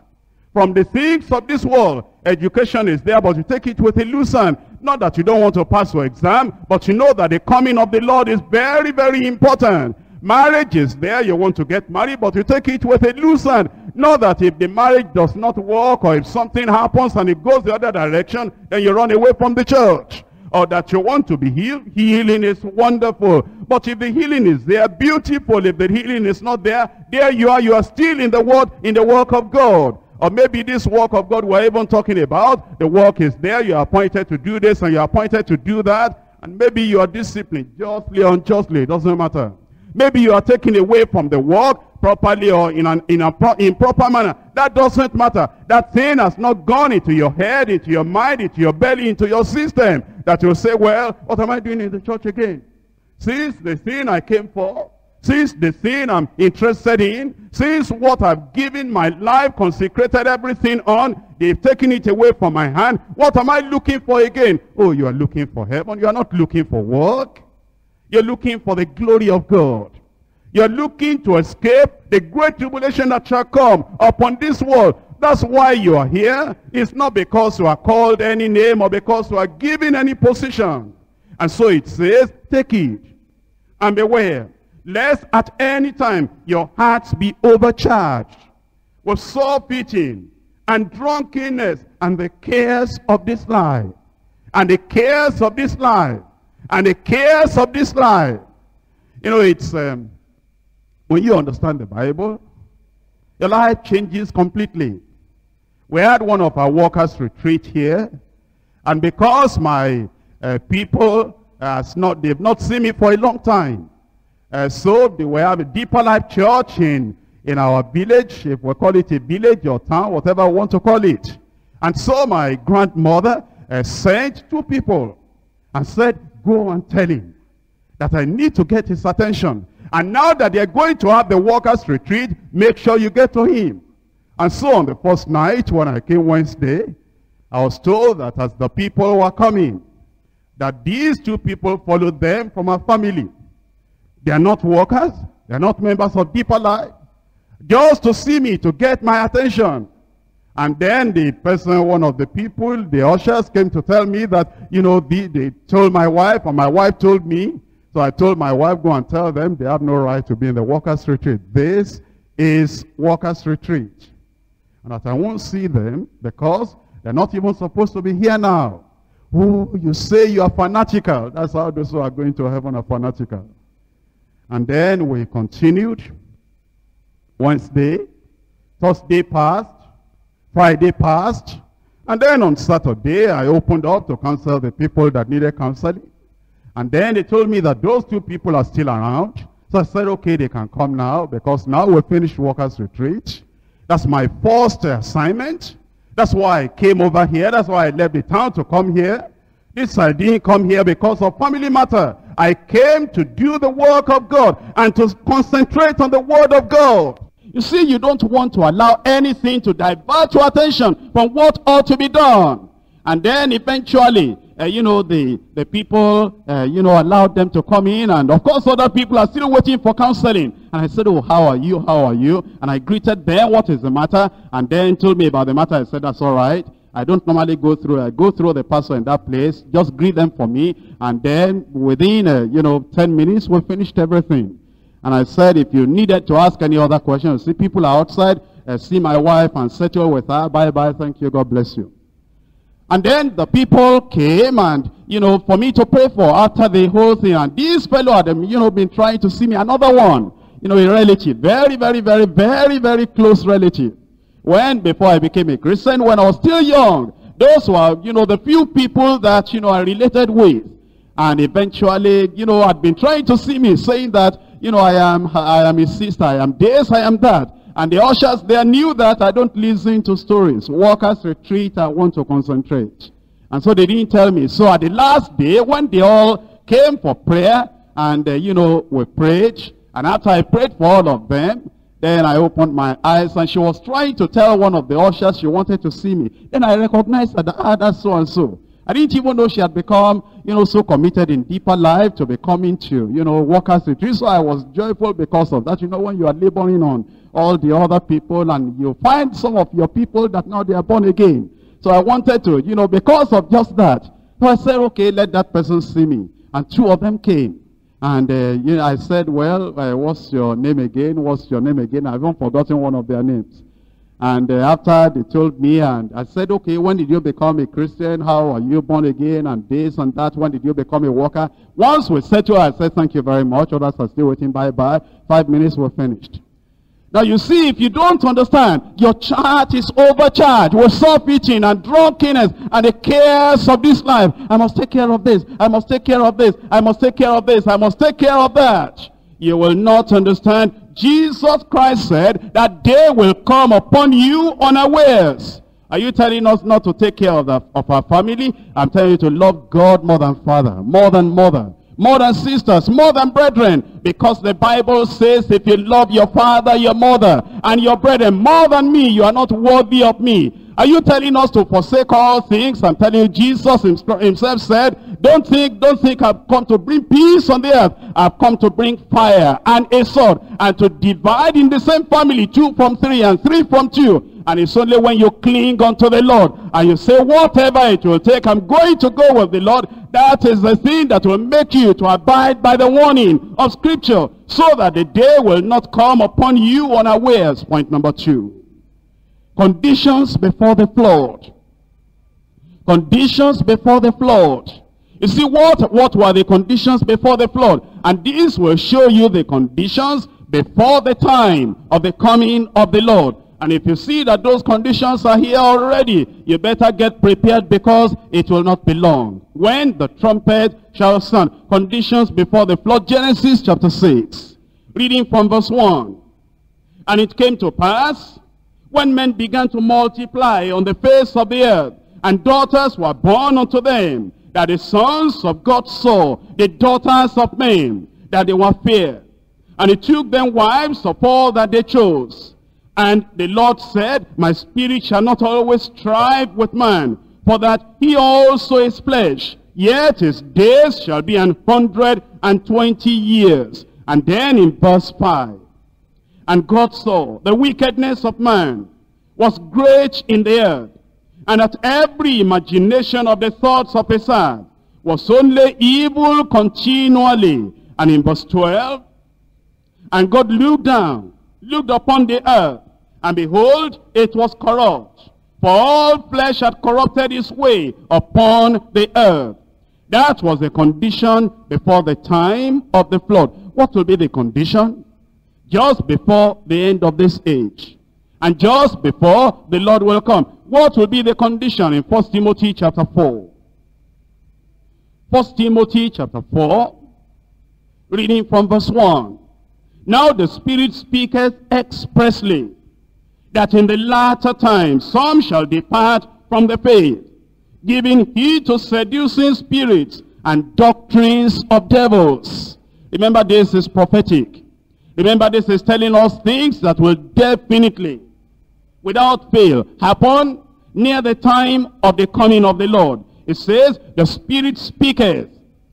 from the things of this world. Education is there, but you take it with a loose hand. Not that you don't want to pass your exam, but you know that the coming of the Lord is very, very important. Marriage is there, you want to get married, but you take it with a loose hand. Not that if the marriage does not work, or if something happens and it goes the other direction, then you run away from the church or that you want to be healed, healing is wonderful. But if the healing is there, beautiful. If the healing is not there, there you are. You are still in the word, in the work of God. Or maybe this work of God we're even talking about, the work is there. You are appointed to do this and you are appointed to do that. And maybe you are disciplined, justly, unjustly, it doesn't matter. Maybe you are taken away from the work properly or in an in a pro, in proper manner. That doesn't matter. That thing has not gone into your head, into your mind, into your belly, into your system. That you'll say, well, what am I doing in the church again? Since the thing I came for, since the thing I'm interested in, since what I've given my life, consecrated everything on, they've taken it away from my hand. What am I looking for again? Oh, you are looking for heaven. You are not looking for work. You're looking for the glory of God. You're looking to escape the great tribulation that shall come upon this world. That's why you are here. It's not because you are called any name or because you are given any position. And so it says, take it and beware, lest at any time your hearts be overcharged with surfeiting and drunkenness and the cares of this life. And the cares of this life. And the cares of this life. You know, it's, um, when you understand the Bible, your life changes completely. We had one of our workers retreat here, and because my uh, people has not, they've not seen me for a long time, uh, so we have a deeper life church in, in our village, if we call it a village or town, whatever we want to call it. And so my grandmother uh, sent two people and said, go and tell him that I need to get his attention. And now that they're going to have the workers retreat, make sure you get to him. And so on the first night when I came Wednesday, I was told that as the people were coming, that these two people followed them from a family. They are not workers. They are not members of Deeper Life. Just to see me, to get my attention. And then the person, one of the people, the ushers came to tell me that, you know, the, they told my wife, and my wife told me. So I told my wife, go and tell them they have no right to be in the workers' retreat. This is workers' retreat. And that I won't see them because they're not even supposed to be here now. Oh, you say you are fanatical. That's how those who are going to heaven are fanatical. And then we continued. Wednesday, Thursday passed, Friday passed, and then on Saturday I opened up to counsel the people that needed counseling. And then they told me that those two people are still around. So I said, okay, they can come now because now we finished workers retreat. That's my first assignment. That's why I came over here. That's why I left the town to come here. This I didn't come here because of family matter. I came to do the work of God and to concentrate on the word of God. You see, you don't want to allow anything to divert your attention from what ought to be done. And then eventually, uh, you know, the, the people, uh, you know, allowed them to come in. And of course, other people are still waiting for counseling. And I said, oh, how are you? How are you? And I greeted them. What is the matter? And then told me about the matter. I said, that's all right. I don't normally go through. I go through the pastor in that place. Just greet them for me. And then within, uh, you know, 10 minutes, we finished everything. And I said, if you needed to ask any other question, see people are outside, uh, see my wife and settle with her. Bye-bye. Thank you. God bless you. And then the people came and, you know, for me to pray for after the whole thing. And this fellow had, you know, been trying to see me. Another one, you know, a relative. Very, very, very, very, very close relative. When, before I became a Christian, when I was still young, those were, you know, the few people that, you know, I related with. And eventually, you know, had been trying to see me, saying that, you know, I am, I am his sister, I am this, I am that. And the ushers they knew that I don't listen to stories. Workers retreat, I want to concentrate. And so they didn't tell me. So at the last day, when they all came for prayer, and, uh, you know, we prayed, and after I prayed for all of them, then I opened my eyes, and she was trying to tell one of the ushers she wanted to see me. Then I recognized that, ah, that's so and so. I didn't even know she had become, you know, so committed in deeper life to becoming to, you know, workers retreat. So I was joyful because of that. You know, when you are laboring on all the other people and you find some of your people that now they are born again. So I wanted to, you know, because of just that. So I said, okay, let that person see me. And two of them came. And uh, you know, I said, well, uh, what's your name again? What's your name again? I've even forgotten one of their names. And uh, after they told me, and I said, okay, when did you become a Christian? How are you born again? And this and that. When did you become a worker? Once we settled, I said, thank you very much. Others are still waiting. Bye-bye. Five minutes, we're finished. Now you see, if you don't understand, your chart is overcharged with surfeiting and drunkenness and the cares of this life. I must take care of this. I must take care of this. I must take care of this. I must take care of that. You will not understand Jesus Christ said that day will come upon you unawares. Are you telling us not to take care of, the, of our family? I'm telling you to love God more than father, more than mother, more than sisters, more than brethren. Because the Bible says if you love your father, your mother, and your brethren more than me, you are not worthy of me. Are you telling us to forsake all things? I'm telling you, Jesus himself said, don't think, don't think I've come to bring peace on the earth. I've come to bring fire and a sword and to divide in the same family, two from three and three from two. And it's only when you cling unto the Lord and you say, whatever it will take, I'm going to go with the Lord. That is the thing that will make you to abide by the warning of Scripture so that the day will not come upon you unawares. Point number two. Conditions before the flood. Conditions before the flood. You see, what, what were the conditions before the flood? And this will show you the conditions before the time of the coming of the Lord. And if you see that those conditions are here already, you better get prepared because it will not be long. When the trumpet shall sound. Conditions before the flood. Genesis chapter 6. Reading from verse 1. And it came to pass when men began to multiply on the face of the earth, and daughters were born unto them, that the sons of God saw the daughters of men, that they were fair. And he took them wives of all that they chose. And the Lord said, My spirit shall not always strive with man, for that he also is flesh. Yet his days shall be an hundred and twenty years. And then in verse 5, and God saw the wickedness of man was great in the earth, and that every imagination of the thoughts of his heart was only evil continually. And in verse 12, and God looked down, looked upon the earth, and behold, it was corrupt. For all flesh had corrupted his way upon the earth. That was the condition before the time of the flood. What will be the condition? Just before the end of this age. And just before the Lord will come. What will be the condition in 1 Timothy chapter 4? 1 Timothy chapter 4, reading from verse 1. Now the Spirit speaketh expressly, that in the latter time some shall depart from the faith, giving heed to seducing spirits and doctrines of devils. Remember this is prophetic. Remember this is telling us things that will definitely, without fail, happen near the time of the coming of the Lord. It says, the Spirit speaketh.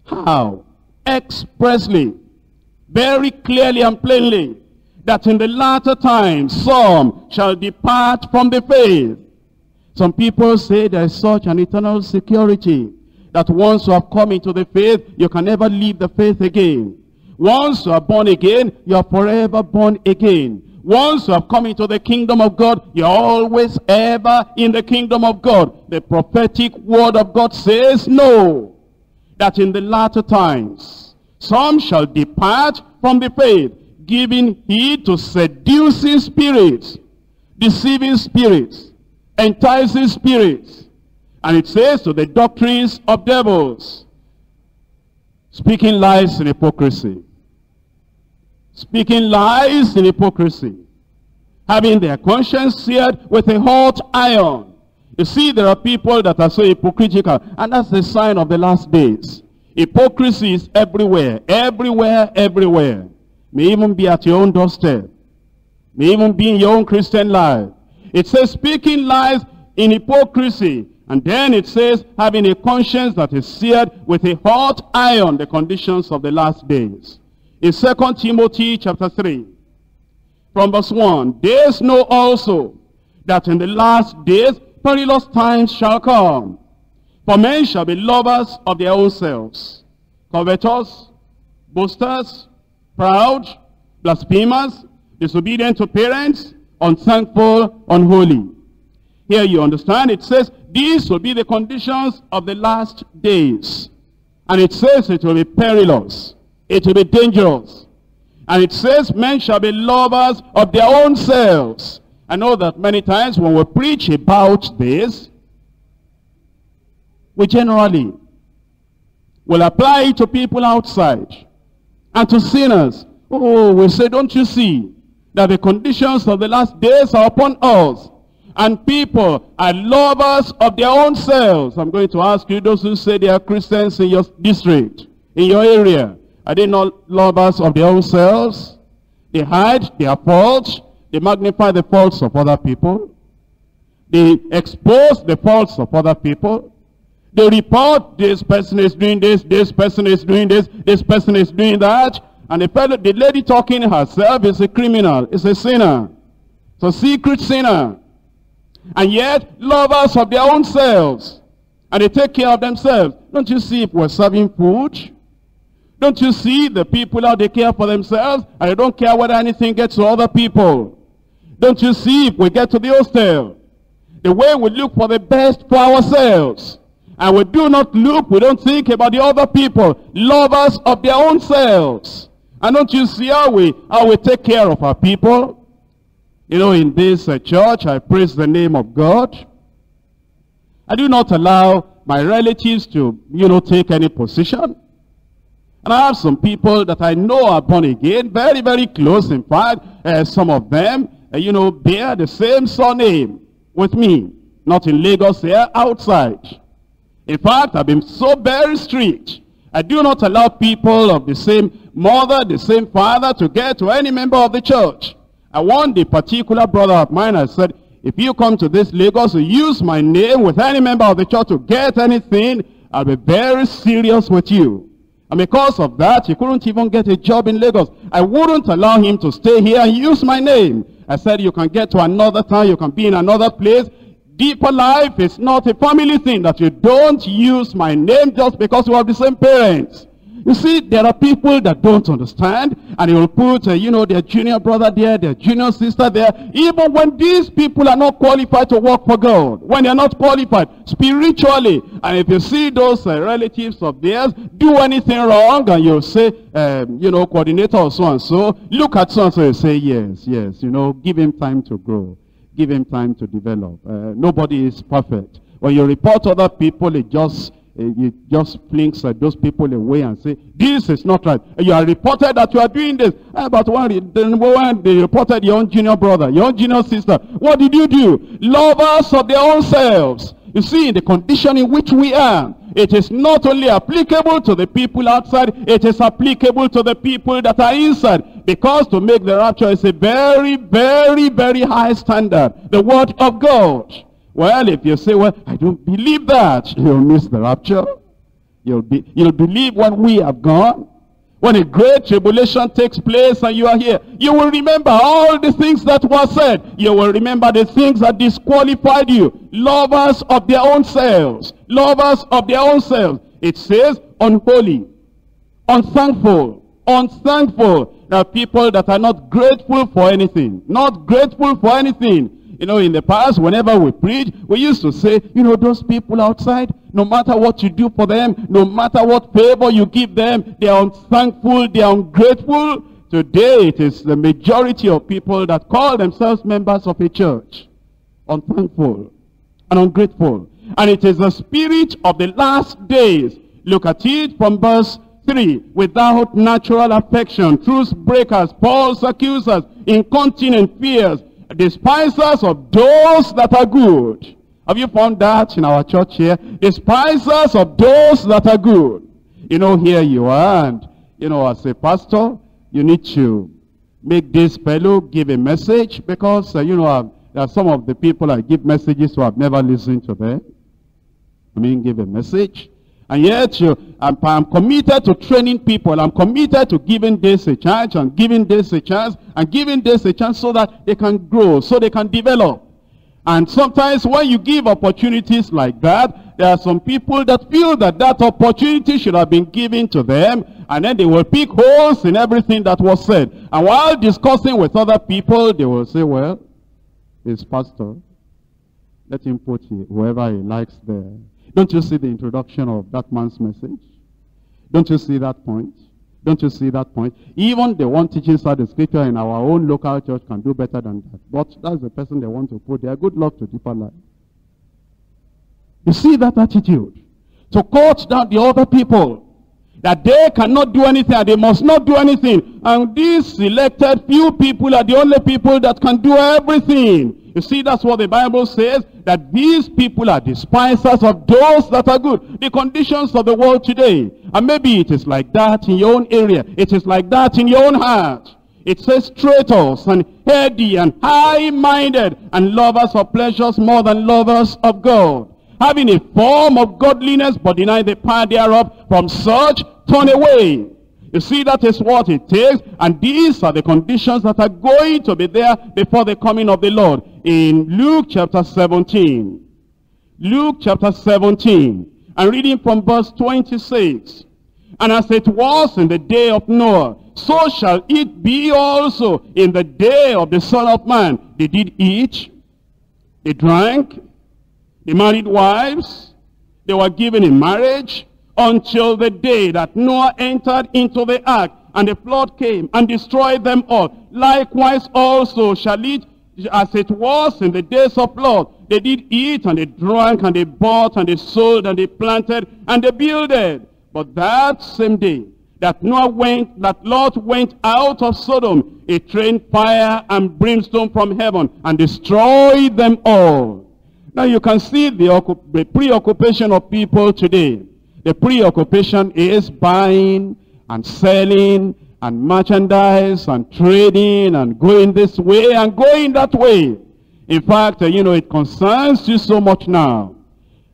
How? Expressly. Very clearly and plainly. That in the latter time, some shall depart from the faith. Some people say there is such an eternal security. That once you have come into the faith, you can never leave the faith again. Once you are born again, you are forever born again. Once you have come into the kingdom of God, you're always ever in the kingdom of God. The prophetic word of God says no. That in the latter times, some shall depart from the faith, giving heed to seducing spirits, deceiving spirits, enticing spirits. And it says to the doctrines of devils, speaking lies in hypocrisy speaking lies in hypocrisy, having their conscience seared with a hot iron. You see, there are people that are so hypocritical, and that's the sign of the last days. Hypocrisy is everywhere, everywhere, everywhere. May even be at your own doorstep. May even be in your own Christian life. It says speaking lies in hypocrisy. And then it says having a conscience that is seared with a hot iron, the conditions of the last days. In 2 Timothy chapter 3, from verse 1, This know also that in the last days perilous times shall come. For men shall be lovers of their own selves, covetous, boasters, proud, blasphemers, disobedient to parents, unthankful, unholy. Here you understand, it says, these will be the conditions of the last days. And it says it will be perilous. It will be dangerous. And it says men shall be lovers of their own selves. I know that many times when we preach about this, we generally will apply it to people outside and to sinners. Oh, we say, don't you see that the conditions of the last days are upon us? And people are lovers of their own selves. I'm going to ask you, those who say they are Christians in your district, in your area, are they not lovers of their own selves? They hide their faults. They magnify the faults of other people. They expose the faults of other people. They report this person is doing this, this person is doing this, this person is doing that. And the, fellow, the lady talking herself is a criminal, is a sinner. It's a secret sinner. And yet, lovers of their own selves. And they take care of themselves. Don't you see if we're serving food? Don't you see the people out they care for themselves and they don't care whether anything gets to other people? Don't you see if we get to the hostel, the way we look for the best for ourselves and we do not look, we don't think about the other people, lovers of their own selves. And don't you see how we, how we take care of our people? You know, in this uh, church, I praise the name of God. I do not allow my relatives to, you know, take any position. And I have some people that I know are born again, very, very close. In fact, uh, some of them, uh, you know, bear the same surname with me. Not in Lagos here, outside. In fact, I've been so very strict. I do not allow people of the same mother, the same father to get to any member of the church. I want the particular brother of mine, I said, if you come to this Lagos to use my name with any member of the church to get anything, I'll be very serious with you. And because of that, he couldn't even get a job in Lagos. I wouldn't allow him to stay here and use my name. I said you can get to another town, you can be in another place. Deeper life is not a family thing that you don't use my name just because you have the same parents. You see, there are people that don't understand, and they will put, uh, you know, their junior brother there, their junior sister there, even when these people are not qualified to work for God, when they are not qualified spiritually. And if you see those uh, relatives of theirs do anything wrong, and you say, um, you know, coordinator or so and so, look at so and so, you say, yes, yes, you know, give him time to grow. Give him time to develop. Uh, nobody is perfect. When you report other people, it just it just flings uh, those people away and say, this is not right. You are reported that you are doing this. Uh, but when, when they reported your own junior brother, your own junior sister, what did you do? Lovers of their own selves. You see, in the condition in which we are, it is not only applicable to the people outside, it is applicable to the people that are inside. Because to make the rapture is a very, very, very high standard. The word of God. Well, if you say, well, I don't believe that, you'll miss the rapture. You'll, be, you'll believe when we have gone. When a great tribulation takes place and you are here, you will remember all the things that were said. You will remember the things that disqualified you. Lovers of their own selves. Lovers of their own selves. It says unholy, unthankful, unthankful. There are people that are not grateful for anything. Not grateful for anything. You know, in the past, whenever we preach, we used to say, you know, those people outside, no matter what you do for them, no matter what favor you give them, they are unthankful, they are ungrateful. Today, it is the majority of people that call themselves members of a church. Unthankful and ungrateful. And it is the spirit of the last days. Look at it from verse 3. Without natural affection, truth breakers, false accusers, incontinent fears, despisers of those that are good. Have you found that in our church here? Despisers of those that are good. You know, here you are, and, you know, as a pastor, you need to make this fellow give a message, because, uh, you know, uh, there are some of the people I give messages who have never listened to them. I mean, give a message. And yet, you, I'm, I'm, committed to training people. I'm committed to giving this a chance and giving this a chance and giving this a chance so that they can grow, so they can develop. And sometimes when you give opportunities like that, there are some people that feel that that opportunity should have been given to them. And then they will pick holes in everything that was said. And while discussing with other people, they will say, well, it's pastor. Let him put whoever he likes there. Don't you see the introduction of that man's message? Don't you see that point? Don't you see that point? Even the one teaching the scripture in our own local church can do better than that. But that's the person they want to put there. Good luck to deeper life. You see that attitude? To coach down the other people. That they cannot do anything and they must not do anything. And these selected few people are the only people that can do everything. You see, that's what the Bible says, that these people are despisers of those that are good. The conditions of the world today. And maybe it is like that in your own area. It is like that in your own heart. It says traitors and heady and high-minded and lovers of pleasures more than lovers of God. Having a form of godliness but deny the power thereof. From such turn away. You see, that is what it takes. And these are the conditions that are going to be there before the coming of the Lord. In Luke chapter 17. Luke chapter 17. And reading from verse 26. And as it was in the day of Noah, so shall it be also in the day of the Son of Man. They did eat, they drank, they married wives, they were given in marriage, until the day that Noah entered into the ark, and the flood came and destroyed them all. Likewise also shall it, as it was in the days of Lot. They did eat, and they drank, and they bought, and they sold, and they planted, and they builded. But that same day, that Noah went, that Lot went out of Sodom, it rained fire and brimstone from heaven, and destroyed them all. Now you can see the, the preoccupation of people today. The preoccupation is buying and selling and merchandise and trading and going this way and going that way. In fact, you know, it concerns you so much now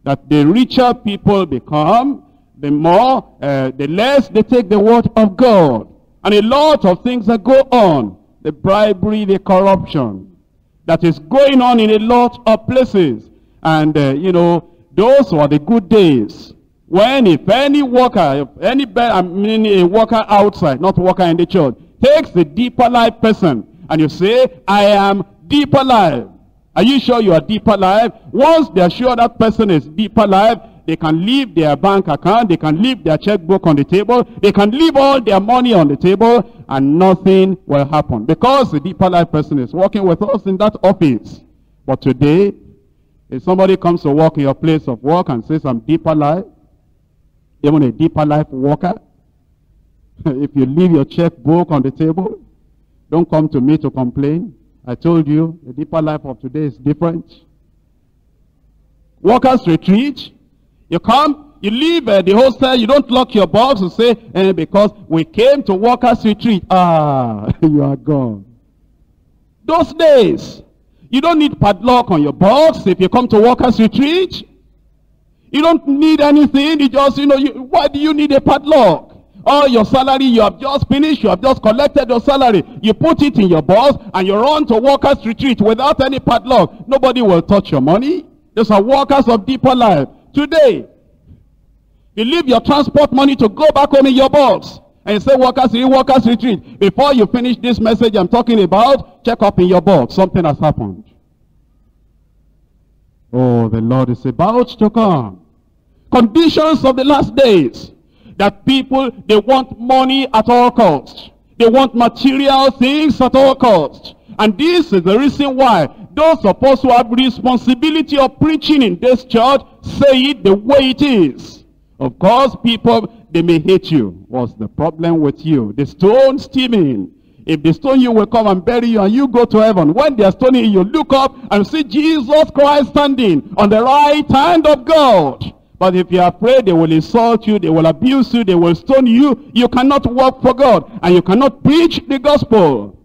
that the richer people become, the more, uh, the less they take the word of God. And a lot of things that go on. the bribery, the corruption that is going on in a lot of places. And, uh, you know, those were the good days. When if any worker, if any, I mean a worker outside, not worker in the church, takes the deeper life person, and you say, I am deeper life. Are you sure you are deeper life? Once they are sure that person is deeper life, they can leave their bank account, they can leave their checkbook on the table, they can leave all their money on the table, and nothing will happen. Because the deeper life person is working with us in that office. But today, if somebody comes to work in your place of work and says, I'm deeper life, even a deeper life worker, if you leave your checkbook on the table, don't come to me to complain. I told you, the deeper life of today is different. Workers retreat, you come, you leave uh, the hostel, you don't lock your box and say, eh, because we came to workers retreat. Ah, you are gone. Those days, you don't need padlock on your box if you come to workers retreat. You don't need anything. You just, you know, you, why do you need a padlock? All your salary, you have just finished, you have just collected your salary. You put it in your box and you run to workers retreat without any padlock. Nobody will touch your money. Those are workers of deeper life. Today, you leave your transport money to go back home in your box. And say workers, you workers retreat. Before you finish this message I'm talking about, check up in your box. Something has happened. Oh, the Lord is about to come. Conditions of the last days. That people, they want money at all costs. They want material things at all costs. And this is the reason why those of us who have responsibility of preaching in this church say it the way it is. Of course, people, they may hate you. What's the problem with you? The stone steaming. If they stone you will come and bury you and you go to heaven. When they are stoning you, look up and see Jesus Christ standing on the right hand of God. But if you are afraid they will insult you, they will abuse you, they will stone you, you cannot work for God and you cannot preach the gospel.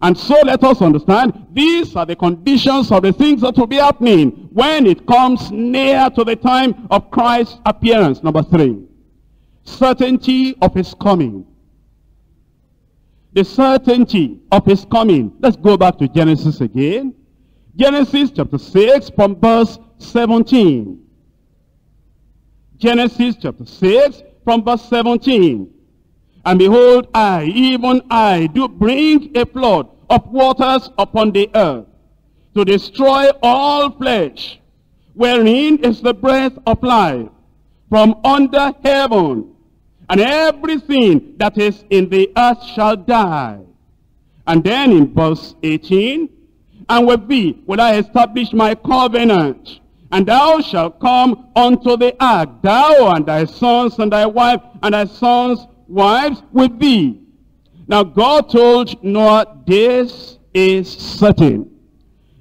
And so let us understand, these are the conditions of the things that will be happening when it comes near to the time of Christ's appearance. Number three, certainty of his coming. The certainty of his coming. Let's go back to Genesis again. Genesis chapter 6 from verse 17. Genesis chapter 6 from verse 17. And behold, I, even I, do bring a flood of waters upon the earth to destroy all flesh, wherein is the breath of life from under heaven. And everything that is in the earth shall die. And then in verse 18, And with thee will I establish my covenant, and thou shalt come unto the ark, thou and thy sons and thy wife and thy sons' wives with thee. Now God told Noah, this is certain.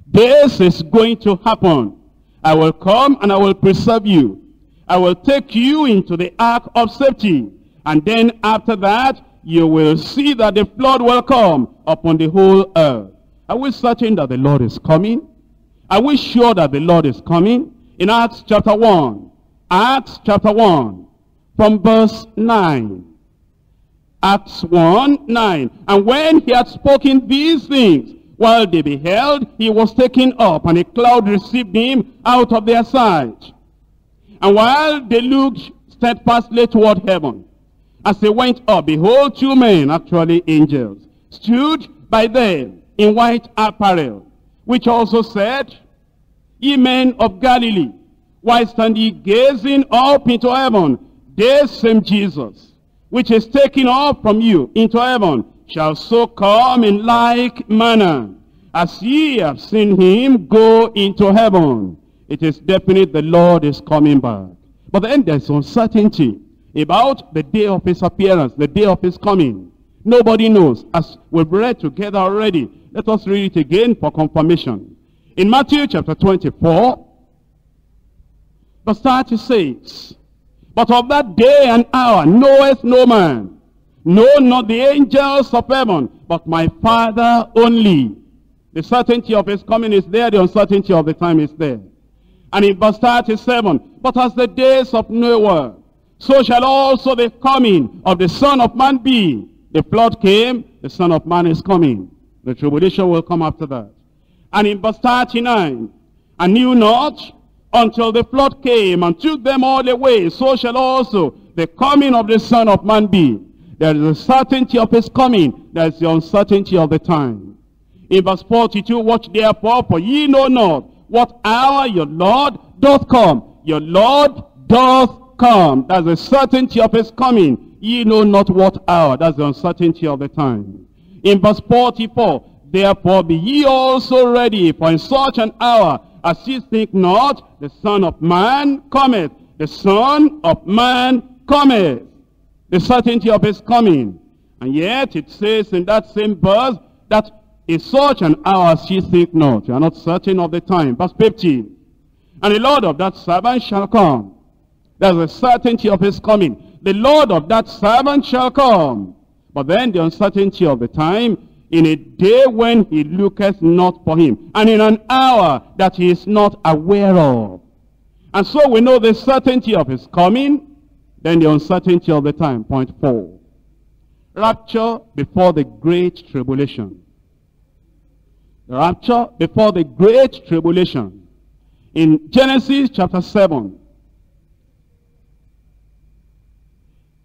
This is going to happen. I will come and I will preserve you. I will take you into the ark of safety. And then after that, you will see that the flood will come upon the whole earth. Are we certain that the Lord is coming? Are we sure that the Lord is coming? In Acts chapter 1. Acts chapter 1. From verse 9. Acts 1, 9. And when he had spoken these things, while they beheld, he was taken up, and a cloud received him out of their sight. And while they looked steadfastly toward heaven, as they went up, behold, two men, actually angels, stood by them in white apparel, which also said, Ye men of Galilee, why stand ye gazing up into heaven? This same Jesus, which is taken up from you into heaven, shall so come in like manner, as ye have seen him go into heaven. It is definite the Lord is coming back. But then there's uncertainty about the day of his appearance, the day of his coming. Nobody knows. As we've read together already, let us read it again for confirmation. In Matthew chapter 24, verse 36, But of that day and hour knoweth no man, no, not the angels of heaven, but my Father only. The certainty of his coming is there, the uncertainty of the time is there. And in verse 37, But as the days of Noah, so shall also the coming of the Son of Man be. The flood came, the Son of Man is coming. The tribulation will come after that. And in verse 39, and knew not until the flood came and took them all away, so shall also the coming of the Son of Man be. There is a certainty of his coming. There is the uncertainty of the time. In verse 42, watch therefore, for ye know not what hour your Lord doth come. Your Lord doth come. There's a certainty of his coming. Ye know not what hour. That's the uncertainty of the time. In verse 44, therefore be ye also ready, for in such an hour as ye think not, the Son of Man cometh. The Son of Man cometh. The certainty of his coming. And yet it says in that same verse that in such an hour as ye think not. You are not certain of the time. Verse 15. And the Lord of that servant shall come. There's a certainty of his coming. The Lord of that servant shall come. But then the uncertainty of the time in a day when he looketh not for him, and in an hour that he is not aware of. And so we know the certainty of his coming, then the uncertainty of the time. Point four. Rapture before the great tribulation. Rapture before the great tribulation. In Genesis chapter 7,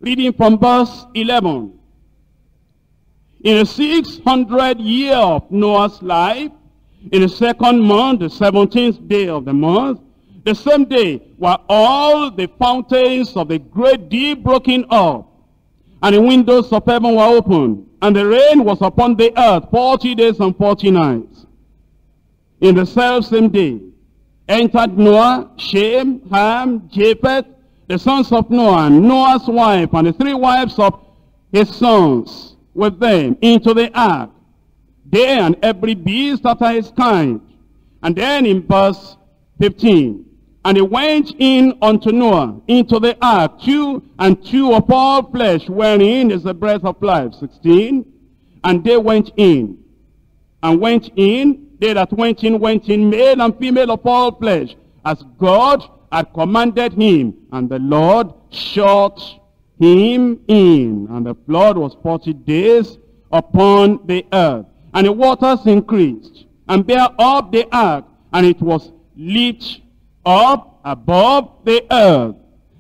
reading from verse 11. In the 600 year of Noah's life, in the second month, the 17th day of the month, the same day were all the fountains of the great deep broken up, and the windows of heaven were opened, and the rain was upon the earth 40 days and 40 nights. In the self same day, entered Noah, Shem, Ham, Japheth, the sons of Noah, Noah's wife, and the three wives of his sons, with them into the ark, they and every beast after his kind. And then in verse 15, and he went in unto Noah into the ark, two and two of all flesh, wherein is the breath of life. 16, and they went in, and went in, they that went in, went in, male and female of all flesh, as God had commanded him, and the Lord shut him in. And the flood was 40 days upon the earth. And the waters increased and bare up the ark, and it was lit up above the earth.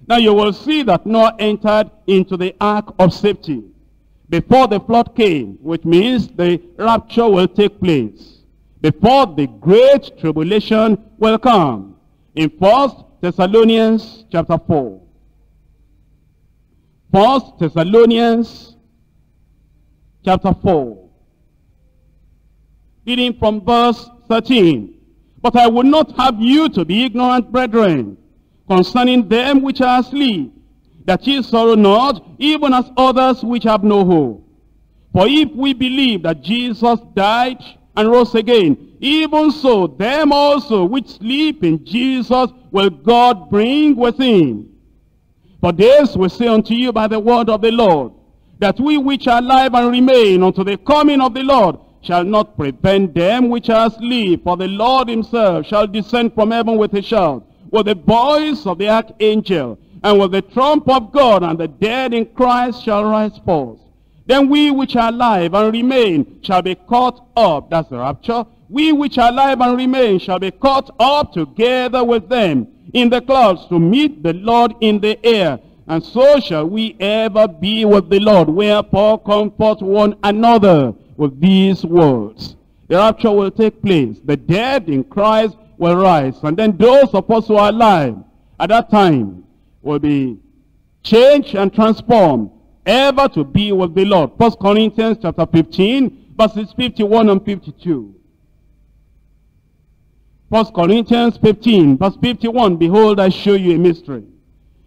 Now you will see that Noah entered into the ark of safety before the flood came, which means the rapture will take place. Before the great tribulation will come. In First Thessalonians chapter 4. First Thessalonians chapter 4. Reading from verse 13. But I would not have you to be ignorant, brethren, concerning them which are asleep, that ye sorrow not, even as others which have no hope. For if we believe that Jesus died and rose again, even so them also which sleep in Jesus will God bring with him. For this we say unto you by the word of the Lord, that we which are alive and remain unto the coming of the Lord shall not prevent them which are asleep. For the Lord himself shall descend from heaven with a shout, with the voice of the archangel, and with the trump of God, and the dead in Christ shall rise forth. Then we which are alive and remain shall be caught up. That's the rapture. We which are alive and remain shall be caught up together with them in the clouds to meet the Lord in the air. And so shall we ever be with the Lord. Wherefore comfort one another with these words. The rapture will take place. The dead in Christ will rise. And then those of us who are alive at that time will be changed and transformed ever to be with the Lord. First Corinthians chapter 15 verses 51 and 52. First Corinthians 15 verse 51. Behold, I show you a mystery.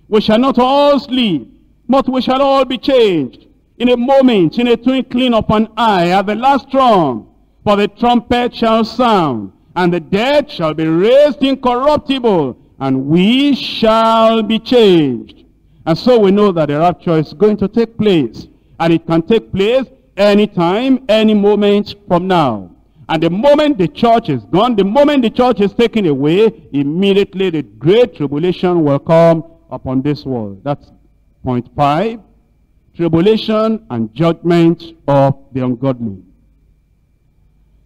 We shall not all sleep, but we shall all be changed. In a moment, in a twinkling of an eye, at the last trump. For the trumpet shall sound, and the dead shall be raised incorruptible, and we shall be changed. And so we know that the rapture is going to take place. And it can take place anytime, any moment from now. And the moment the church is gone, the moment the church is taken away, immediately the great tribulation will come upon this world. That's point five. Tribulation and judgment of the ungodly.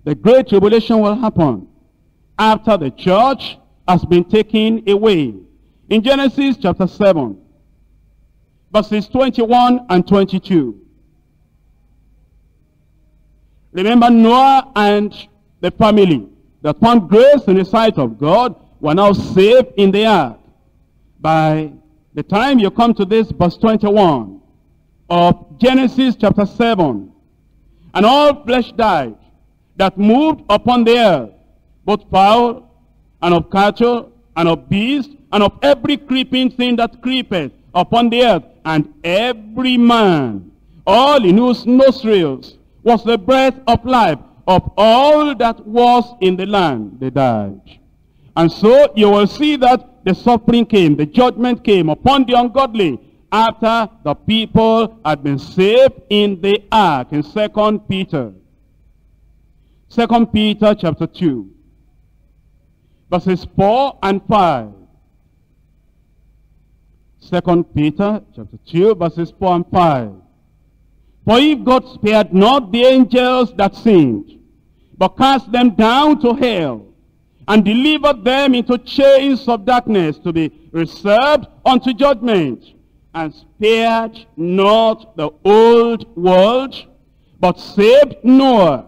the great tribulation will happen after the church has been taken away. In Genesis chapter 7, verses 21 and 22. Remember Noah and the family that found grace in the sight of God were now saved in the ark. By the time you come to this verse 21 of Genesis chapter 7, and all flesh died that moved upon the earth, both fowl and of cattle and of beasts and of every creeping thing that creepeth upon the earth, and every man, all in whose nostrils was the breath of life of all that was in the land, they died. And so you will see that the suffering came, the judgment came upon the ungodly after the people had been saved in the ark in Second Peter. Second Peter chapter 2, verses 4 and 5. Second Peter chapter 2, verses 4 and 5. For if God spared not the angels that sinned, but cast them down to hell, and delivered them into chains of darkness to be reserved unto judgment, and spared not the old world, but saved Noah,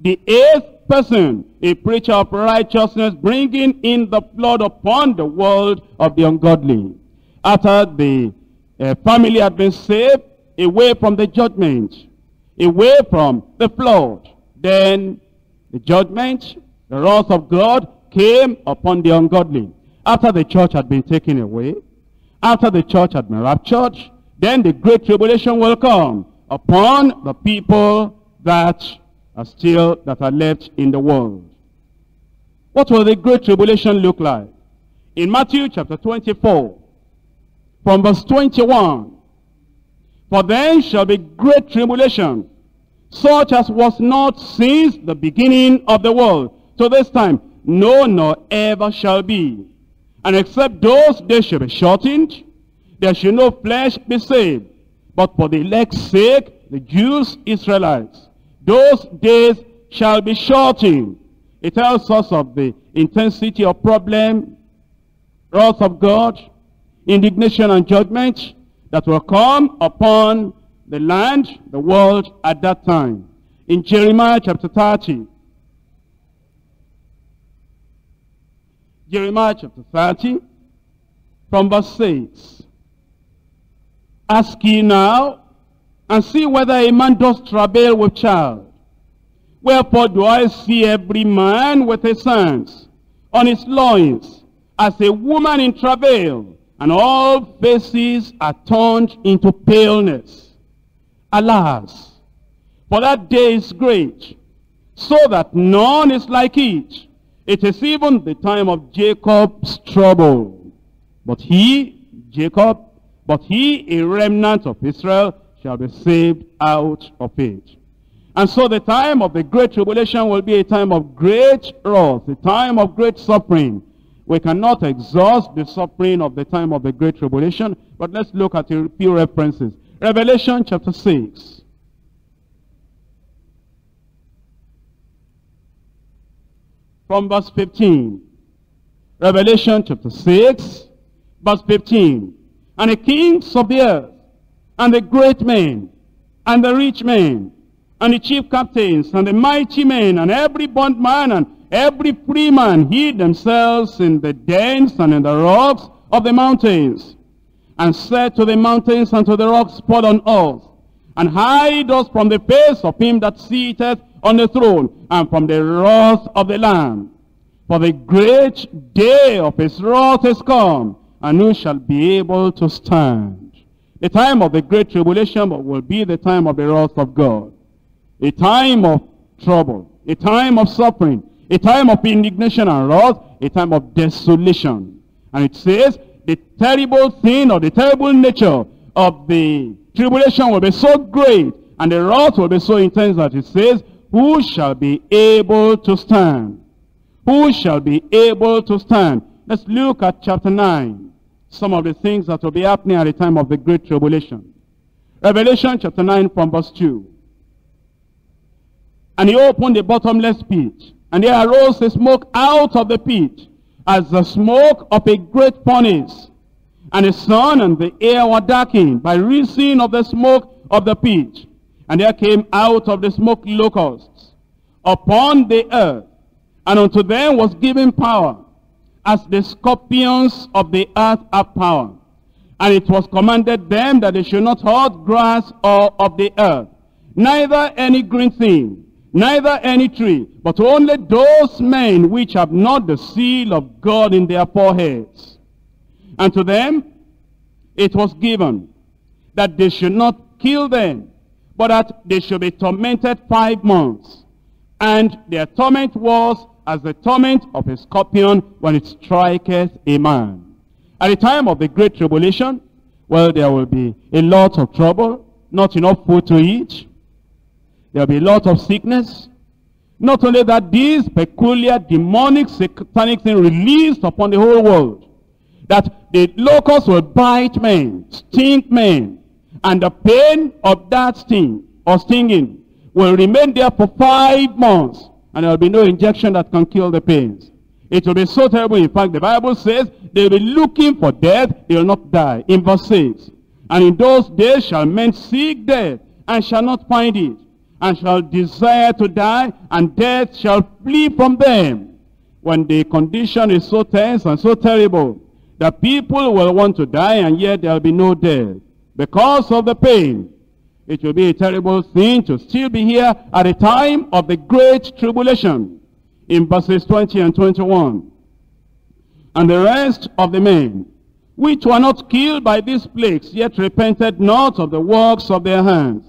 the eighth person, a preacher of righteousness, bringing in the flood upon the world of the ungodly. After the uh, family had been saved, away from the judgment, away from the flood. Then the judgment, the wrath of God came upon the ungodly. After the church had been taken away, after the church had been raptured, then the great tribulation will come upon the people that are still, that are left in the world. What will the great tribulation look like? In Matthew chapter 24, from verse 21, for then shall be great tribulation, such as was not since the beginning of the world to this time, no, nor ever shall be. And except those days shall be shortened, there shall no flesh be saved. But for the elect's sake, the Jews, Israelites, those days shall be shortened. It tells us of the intensity of problem, wrath of God, indignation and judgment, that will come upon the land, the world at that time. In Jeremiah chapter 30. Jeremiah chapter 30 from verse 6. Ask ye now and see whether a man does travail with child. Wherefore do I see every man with his sons on his loins as a woman in travail and all faces are turned into paleness. Alas, for that day is great, so that none is like it. It is even the time of Jacob's trouble. But he, Jacob, but he, a remnant of Israel, shall be saved out of it. And so the time of the great tribulation will be a time of great wrath, a time of great suffering, we cannot exhaust the suffering of the time of the Great Tribulation, but let's look at a few references. Revelation chapter 6. From verse 15. Revelation chapter 6, verse 15. And the kings of the earth, and the great men, and the rich men, and the chief captains, and the mighty men, and every bondman, and Every free man hid themselves in the dens and in the rocks of the mountains, and said to the mountains and to the rocks, Fall on us, and hide us from the face of him that sitteth on the throne, and from the wrath of the Lamb. For the great day of his wrath is come, and who shall be able to stand? The time of the great tribulation will be the time of the wrath of God. A time of trouble, a time of suffering, a time of indignation and wrath, a time of desolation. And it says, the terrible thing or the terrible nature of the tribulation will be so great and the wrath will be so intense that it says, who shall be able to stand? Who shall be able to stand? Let's look at chapter 9. Some of the things that will be happening at the time of the great tribulation. Revelation chapter 9 from verse 2. And he opened the bottomless pit. And there arose a smoke out of the pit, as the smoke of a great furnace. And the sun and the air were darkened by reason of the smoke of the pit. And there came out of the smoke locusts upon the earth. And unto them was given power, as the scorpions of the earth have power. And it was commanded them that they should not hurt grass or of the earth, neither any green thing, neither any tree, but only those men which have not the seal of God in their foreheads. And to them it was given that they should not kill them, but that they should be tormented five months. And their torment was as the torment of a scorpion when it striketh a man. At the time of the great tribulation, well, there will be a lot of trouble, not enough food to eat. There will be lots of sickness. Not only that, this peculiar demonic satanic thing released upon the whole world. That the locusts will bite men, sting men, and the pain of that sting or stinging will remain there for five months. And there will be no injection that can kill the pains. It will be so terrible. In fact, the Bible says they will be looking for death. They will not die. In verse 6. And in those days shall men seek death and shall not find it. And shall desire to die and death shall flee from them. When the condition is so tense and so terrible that people will want to die and yet there will be no death. Because of the pain. It will be a terrible thing to still be here at the time of the great tribulation in verses 20 and 21. And the rest of the men, which were not killed by these plagues, yet repented not of the works of their hands,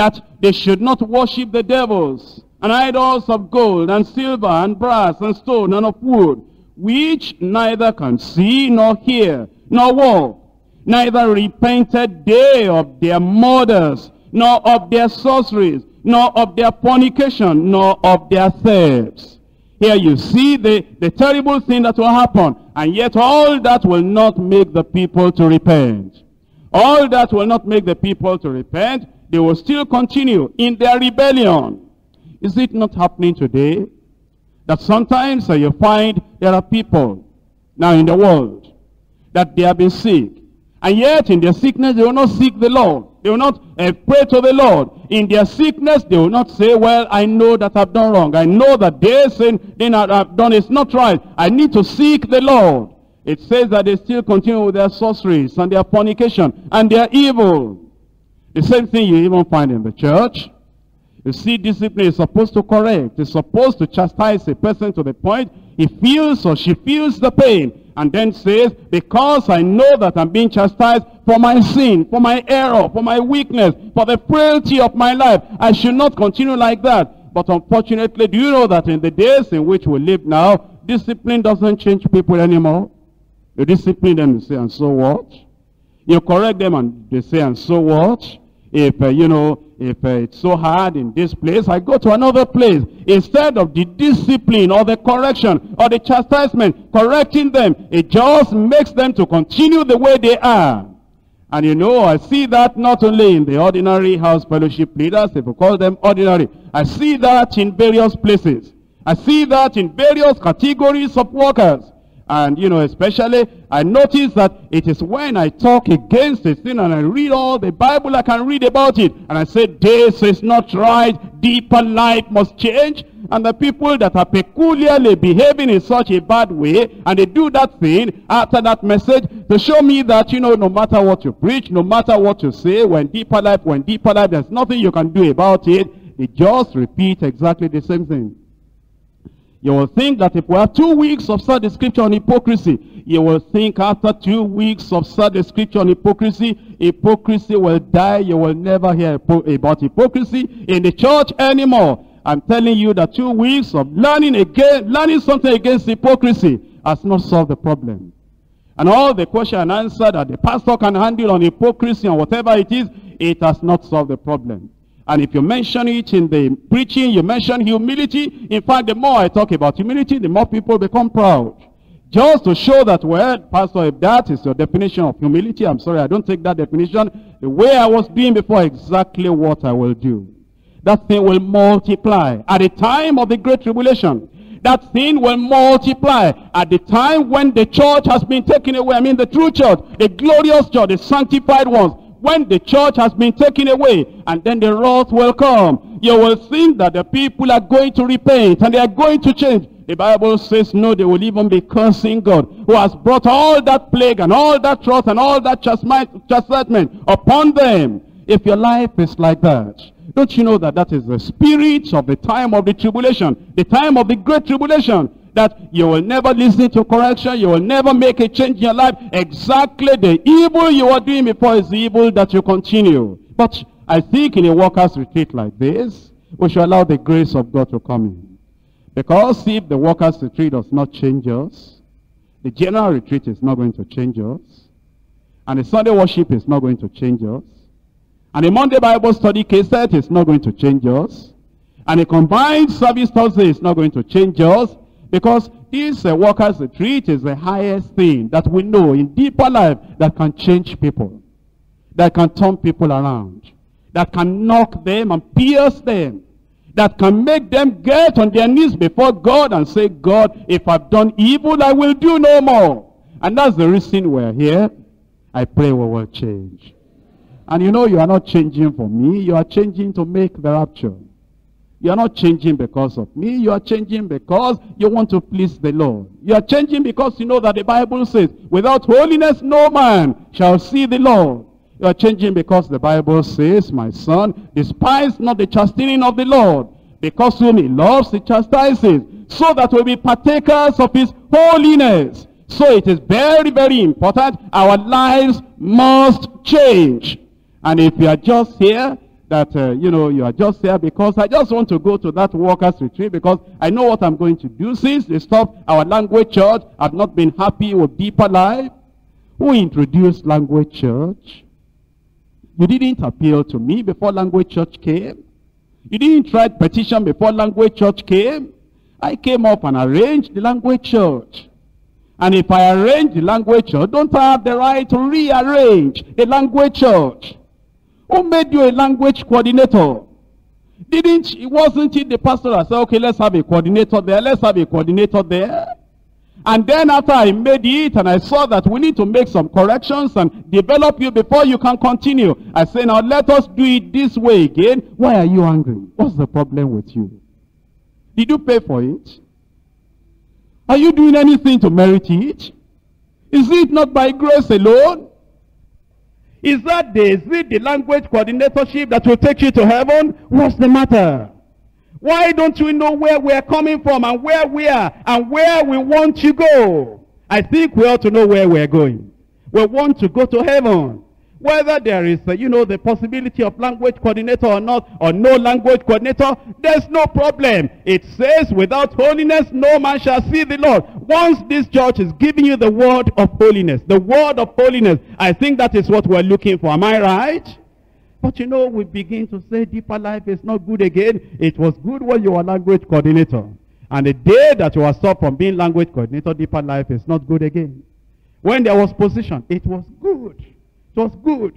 that they should not worship the devils, and idols of gold, and silver, and brass, and stone, and of wood, which neither can see, nor hear, nor walk, neither repented they of their murders, nor of their sorceries, nor of their fornication, nor of their thefts. Here you see the, the terrible thing that will happen. And yet all that will not make the people to repent. All that will not make the people to repent. They will still continue in their rebellion. Is it not happening today? That sometimes you find there are people now in the world that they have been sick. And yet in their sickness they will not seek the Lord. They will not uh, pray to the Lord. In their sickness, they will not say, well, I know that I've done wrong. I know that this sin I've done is not right. I need to seek the Lord. It says that they still continue with their sorceries and their fornication and their evil. The same thing you even find in the church. You see, discipline is supposed to correct. It's supposed to chastise a person to the point he feels or she feels the pain. And then says, because I know that I'm being chastised for my sin, for my error, for my weakness, for the frailty of my life, I should not continue like that. But unfortunately, do you know that in the days in which we live now, discipline doesn't change people anymore? You discipline them, you say, and so what? You correct them and they say, and so what? If, uh, you know, if uh, it's so hard in this place, I go to another place. Instead of the discipline or the correction or the chastisement, correcting them, it just makes them to continue the way they are. And you know, I see that not only in the ordinary house fellowship leaders, if we call them ordinary, I see that in various places. I see that in various categories of workers. And, you know, especially, I notice that it is when I talk against a sin and I read all the Bible, I can read about it. And I say, this is not right. Deeper life must change. And the people that are peculiarly behaving in such a bad way, and they do that thing after that message to show me that, you know, no matter what you preach, no matter what you say, when deeper life, when deeper life, there's nothing you can do about it. They just repeat exactly the same thing. You will think that if we have two weeks of study scripture on hypocrisy, you will think after two weeks of study scripture on hypocrisy, hypocrisy will die. You will never hear about hypocrisy in the church anymore. I'm telling you that two weeks of learning again, learning something against hypocrisy has not solved the problem. And all the question and answer that the pastor can handle on hypocrisy and whatever it is, it has not solved the problem. And if you mention it in the preaching, you mention humility. In fact, the more I talk about humility, the more people become proud. Just to show that, well, Pastor, if that is your definition of humility, I'm sorry, I don't take that definition. The way I was doing before, exactly what I will do. that thing will multiply. At the time of the great tribulation, that thing will multiply. At the time when the church has been taken away, I mean the true church, the glorious church, the sanctified ones, when the church has been taken away and then the wrath will come, you will think that the people are going to repent and they are going to change. The Bible says no, they will even be cursing God who has brought all that plague and all that wrath and all that chastisement upon them. If your life is like that, don't you know that that is the spirit of the time of the tribulation, the time of the great tribulation, that you will never listen to correction, you will never make a change in your life. Exactly the evil you were doing before is the evil that you continue. But I think in a workers' retreat like this, we should allow the grace of God to come in. Because if the workers' retreat does not change us, the general retreat is not going to change us, and the Sunday worship is not going to change us, and the Monday Bible study case set is not going to change us. And the combined service Thursday is not going to change us. Because this uh, workers retreat is the highest thing that we know in deeper life that can change people. That can turn people around. That can knock them and pierce them. That can make them get on their knees before God and say, God, if I've done evil, I will do no more. And that's the reason we're here. I pray we will change. And you know you are not changing for me. You are changing to make the rapture. You are not changing because of me. You are changing because you want to please the Lord. You are changing because you know that the Bible says, without holiness no man shall see the Lord. You are changing because the Bible says, my son, despise not the chastening of the Lord, because whom he loves, he chastises, so that we be partakers of his holiness. So it is very, very important. Our lives must change. And if you are just here, that, uh, you know, you are just there because I just want to go to that workers retreat because I know what I'm going to do. Since they stopped our language church, I've not been happy with deeper life. Who introduced language church? You didn't appeal to me before language church came. You didn't write petition before language church came. I came up and arranged the language church. And if I arrange the language church, don't I have the right to rearrange the language church? Who made you a language coordinator? Didn't, it wasn't it the pastor that said, okay, let's have a coordinator there, let's have a coordinator there? And then after I made it and I saw that we need to make some corrections and develop you before you can continue. I say, now let us do it this way again. Why are you angry? What's the problem with you? Did you pay for it? Are you doing anything to merit it? Is it not by grace alone? Is that the, is it the language coordinatorship that will take you to heaven? What's the matter? Why don't we know where we're coming from and where we are and where we want to go? I think we ought to know where we're going. We want to go to heaven. Whether there is, uh, you know, the possibility of language coordinator or not, or no language coordinator, there's no problem. It says, without holiness, no man shall see the Lord. Once this church is giving you the word of holiness, the word of holiness, I think that is what we're looking for. Am I right? But you know, we begin to say deeper life is not good again. It was good when you were language coordinator. And the day that you are stopped from being language coordinator, deeper life is not good again. When there was position, it was good. It was good.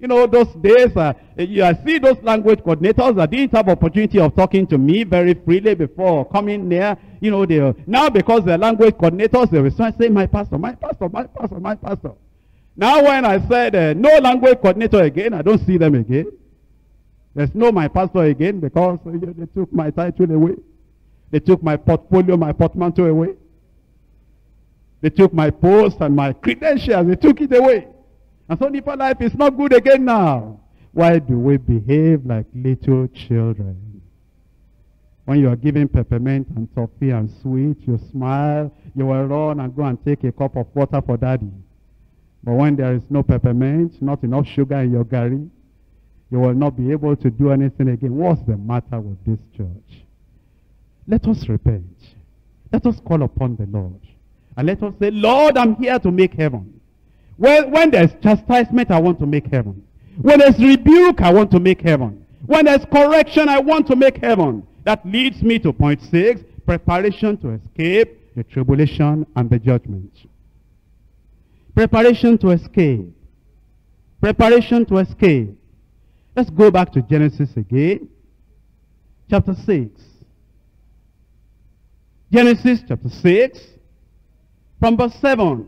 You know, those days, uh, you, I see those language coordinators that didn't have opportunity of talking to me very freely before coming near. You know, they, now because they're language coordinators, they will say, my pastor, my pastor, my pastor, my pastor. Now when I said uh, no language coordinator again, I don't see them again. There's no my pastor again because uh, they took my title away. They took my portfolio, my portmanteau away. They took my post and my credentials. They took it away. And so deeper life is not good again now. Why do we behave like little children? When you are giving peppermint and toffee and sweet, you smile, you will run and go and take a cup of water for daddy. But when there is no peppermint, not enough sugar in your gari, you will not be able to do anything again. What's the matter with this church? Let us repent. Let us call upon the Lord. And let us say, Lord, I'm here to make heaven. When, when there's chastisement, I want to make heaven. When there's rebuke, I want to make heaven. When there's correction, I want to make heaven. That leads me to point six, preparation to escape the tribulation and the judgment. Preparation to escape. Preparation to escape. Let's go back to Genesis again. chapter 6. Genesis chapter 6, from verse 7.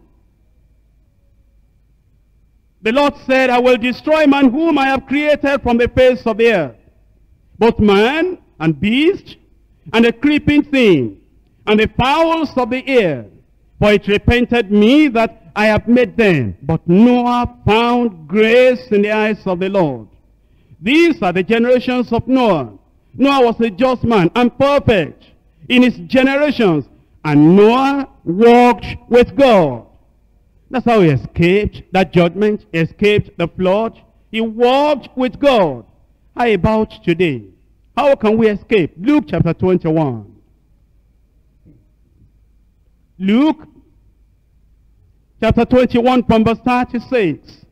The Lord said, I will destroy man whom I have created from the face of the earth, both man and beast, and the creeping thing, and the fowls of the air. For it repented me that I have made them. But Noah found grace in the eyes of the Lord. These are the generations of Noah. Noah was a just man and perfect in his generations. And Noah walked with God. That's how he escaped that judgment, he escaped the flood. He walked with God. How about today? How can we escape? Luke chapter 21. Luke chapter 21 from verse 36.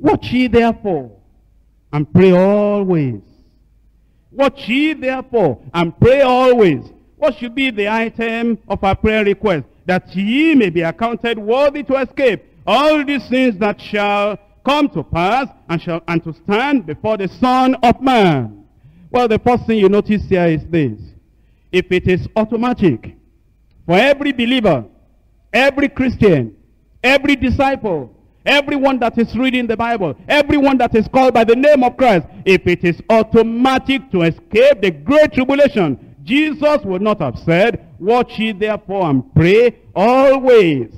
Watch ye therefore and pray always. Watch ye therefore and pray always. What should be the item of our prayer request? That ye may be accounted worthy to escape all these things that shall come to pass and shall and to stand before the Son of Man. Well, the first thing you notice here is this. If it is automatic for every believer, every Christian, every disciple, everyone that is reading the Bible, everyone that is called by the name of Christ, if it is automatic to escape the great tribulation, Jesus would not have said, watch ye therefore and pray always.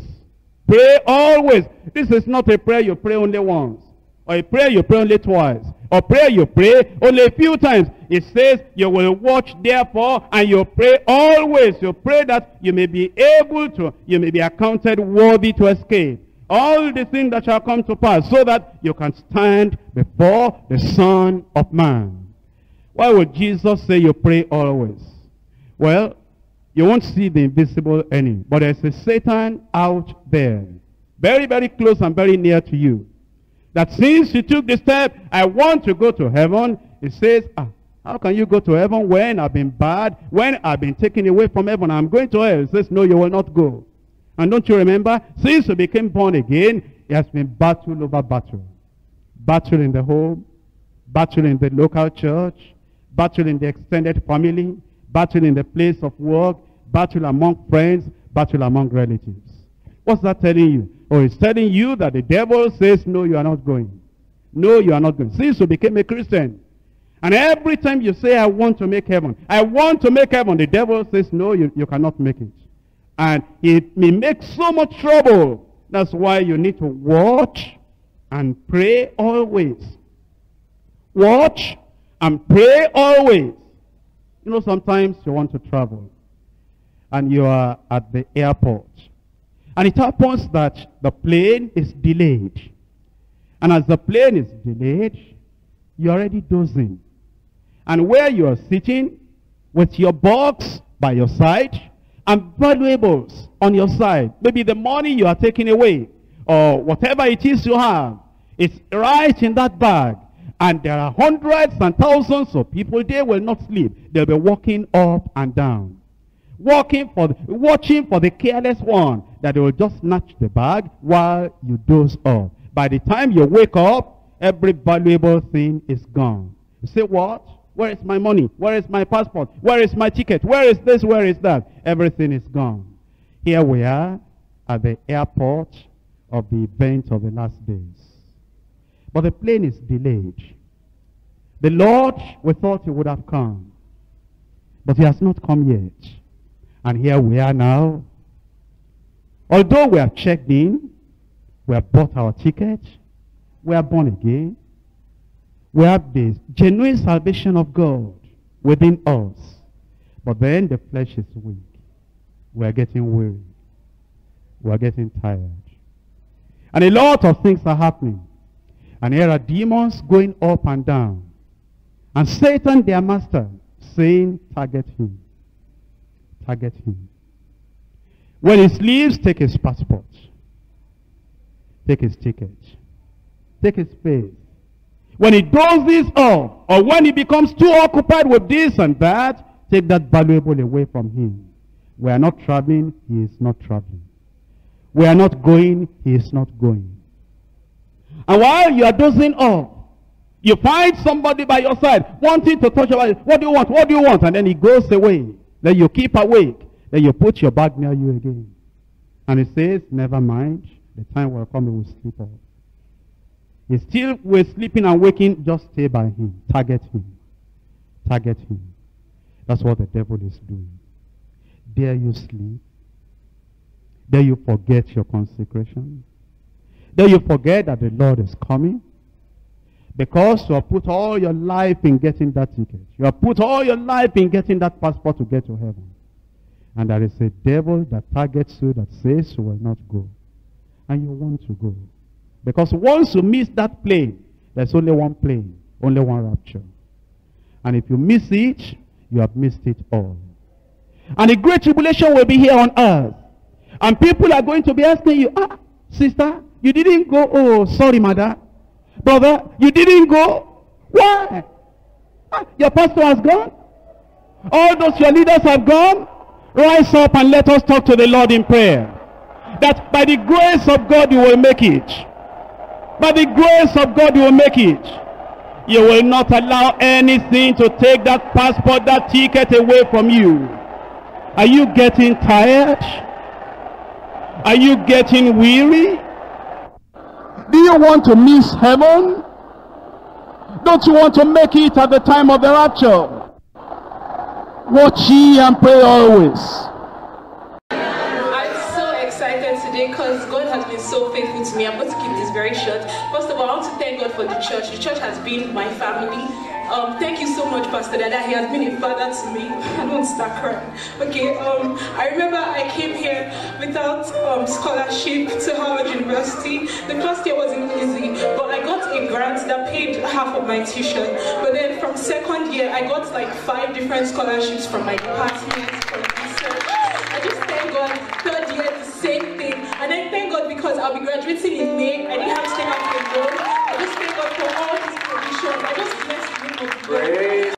Pray always. This is not a prayer you pray only once. Or a prayer you pray only twice. Or prayer you pray only a few times. It says you will watch therefore and you pray always. You pray that you may be able to, you may be accounted worthy to escape. All the things that shall come to pass so that you can stand before the Son of Man. Why would Jesus say you pray always? Well, you won't see the invisible enemy. But there's a Satan out there. Very, very close and very near to you. That since you took the step, I want to go to heaven, it says, ah, how can you go to heaven when I've been bad, when I've been taken away from heaven? I'm going to hell. It says, no, you will not go. And don't you remember, since you became born again, it has been battle over battle. Battle in the home, battle in the local church, battle in the extended family, battle in the place of work, battle among friends, battle among relatives. What's that telling you? Oh, it's telling you that the devil says, no, you are not going. No, you are not going. Since you became a Christian, and every time you say, I want to make heaven, I want to make heaven, the devil says, no, you, you cannot make it. And it may make so much trouble. That's why you need to watch and pray always. Watch and pray always. You know, sometimes you want to travel and you are at the airport. And it happens that the plane is delayed. And as the plane is delayed, you're already dozing. And where you are sitting with your box by your side and valuables on your side, maybe the money you are taking away or whatever it is you have, it's right in that bag. And there are hundreds and thousands of people, they will not sleep. They'll be walking up and down. Walking for the, watching for the careless one that will just snatch the bag while you doze off. By the time you wake up, every valuable thing is gone. You say, what? Where is my money? Where is my passport? Where is my ticket? Where is this? Where is that? Everything is gone. Here we are at the airport of the event of the last days. But the plane is delayed. The Lord, we thought he would have come. But he has not come yet. And here we are now. Although we have checked in, we have bought our ticket, we are born again, we have this genuine salvation of God within us. But then the flesh is weak. We are getting weary. We are getting tired. And a lot of things are happening. And here are demons going up and down. And Satan, their master, saying, target him. Target him. When he leaves, take his passport. Take his ticket. Take his faith. When he does this all, or when he becomes too occupied with this and that, take that valuable away from him. We are not traveling, he is not traveling. We are not going, he is not going. And while you are dozing off, You find somebody by your side wanting to touch your. What do you want? What do you want? And then he goes away. Then you keep awake. Then you put your bag near you again. And he says, never mind. The time will come, he will sleep off. He's still with sleeping and waking. Just stay by him. Target him. Target him. That's what the devil is doing. Dare you sleep? Dare you forget your consecration? Dare you forget that the Lord is coming? Because you have put all your life in getting that ticket. You have put all your life in getting that passport to get to heaven. And there is a devil that targets you that says you will not go. And you want to go. Because once you miss that plane, there's only one plane, only one rapture. And if you miss it, you have missed it all. And a great tribulation will be here on earth. And people are going to be asking you, ah, sister, you didn't go. Oh, sorry, mother. Brother, you didn't go. Why? Ah, your pastor has gone. All those your leaders have gone. Rise up and let us talk to the Lord in prayer. That by the grace of God you will make it. By the grace of God you will make it. You will not allow anything to take that passport, that ticket away from you. Are you getting tired? Are you getting weary? Do you want to miss heaven? Don't you want to make it at the time of the rapture? Watch ye and pray always. I'm so excited today because God has been so faithful to me. I'm going to keep this very short. First of all, I want to thank God for the church. The church has been my family. Um, thank you so much, Pastor Dada. He has been a father to me. I don't start crying. Okay, um, I remember I came here without um, scholarship to Harvard University. The first year wasn't easy, but I got a grant that paid half of my tuition. But then from second year, I got like five different scholarships from my department. I just thank God. Third year, the same thing. And then thank God because I'll be graduating in May. I didn't have to take out a loan. I just thank God for all his provisions. I just Praise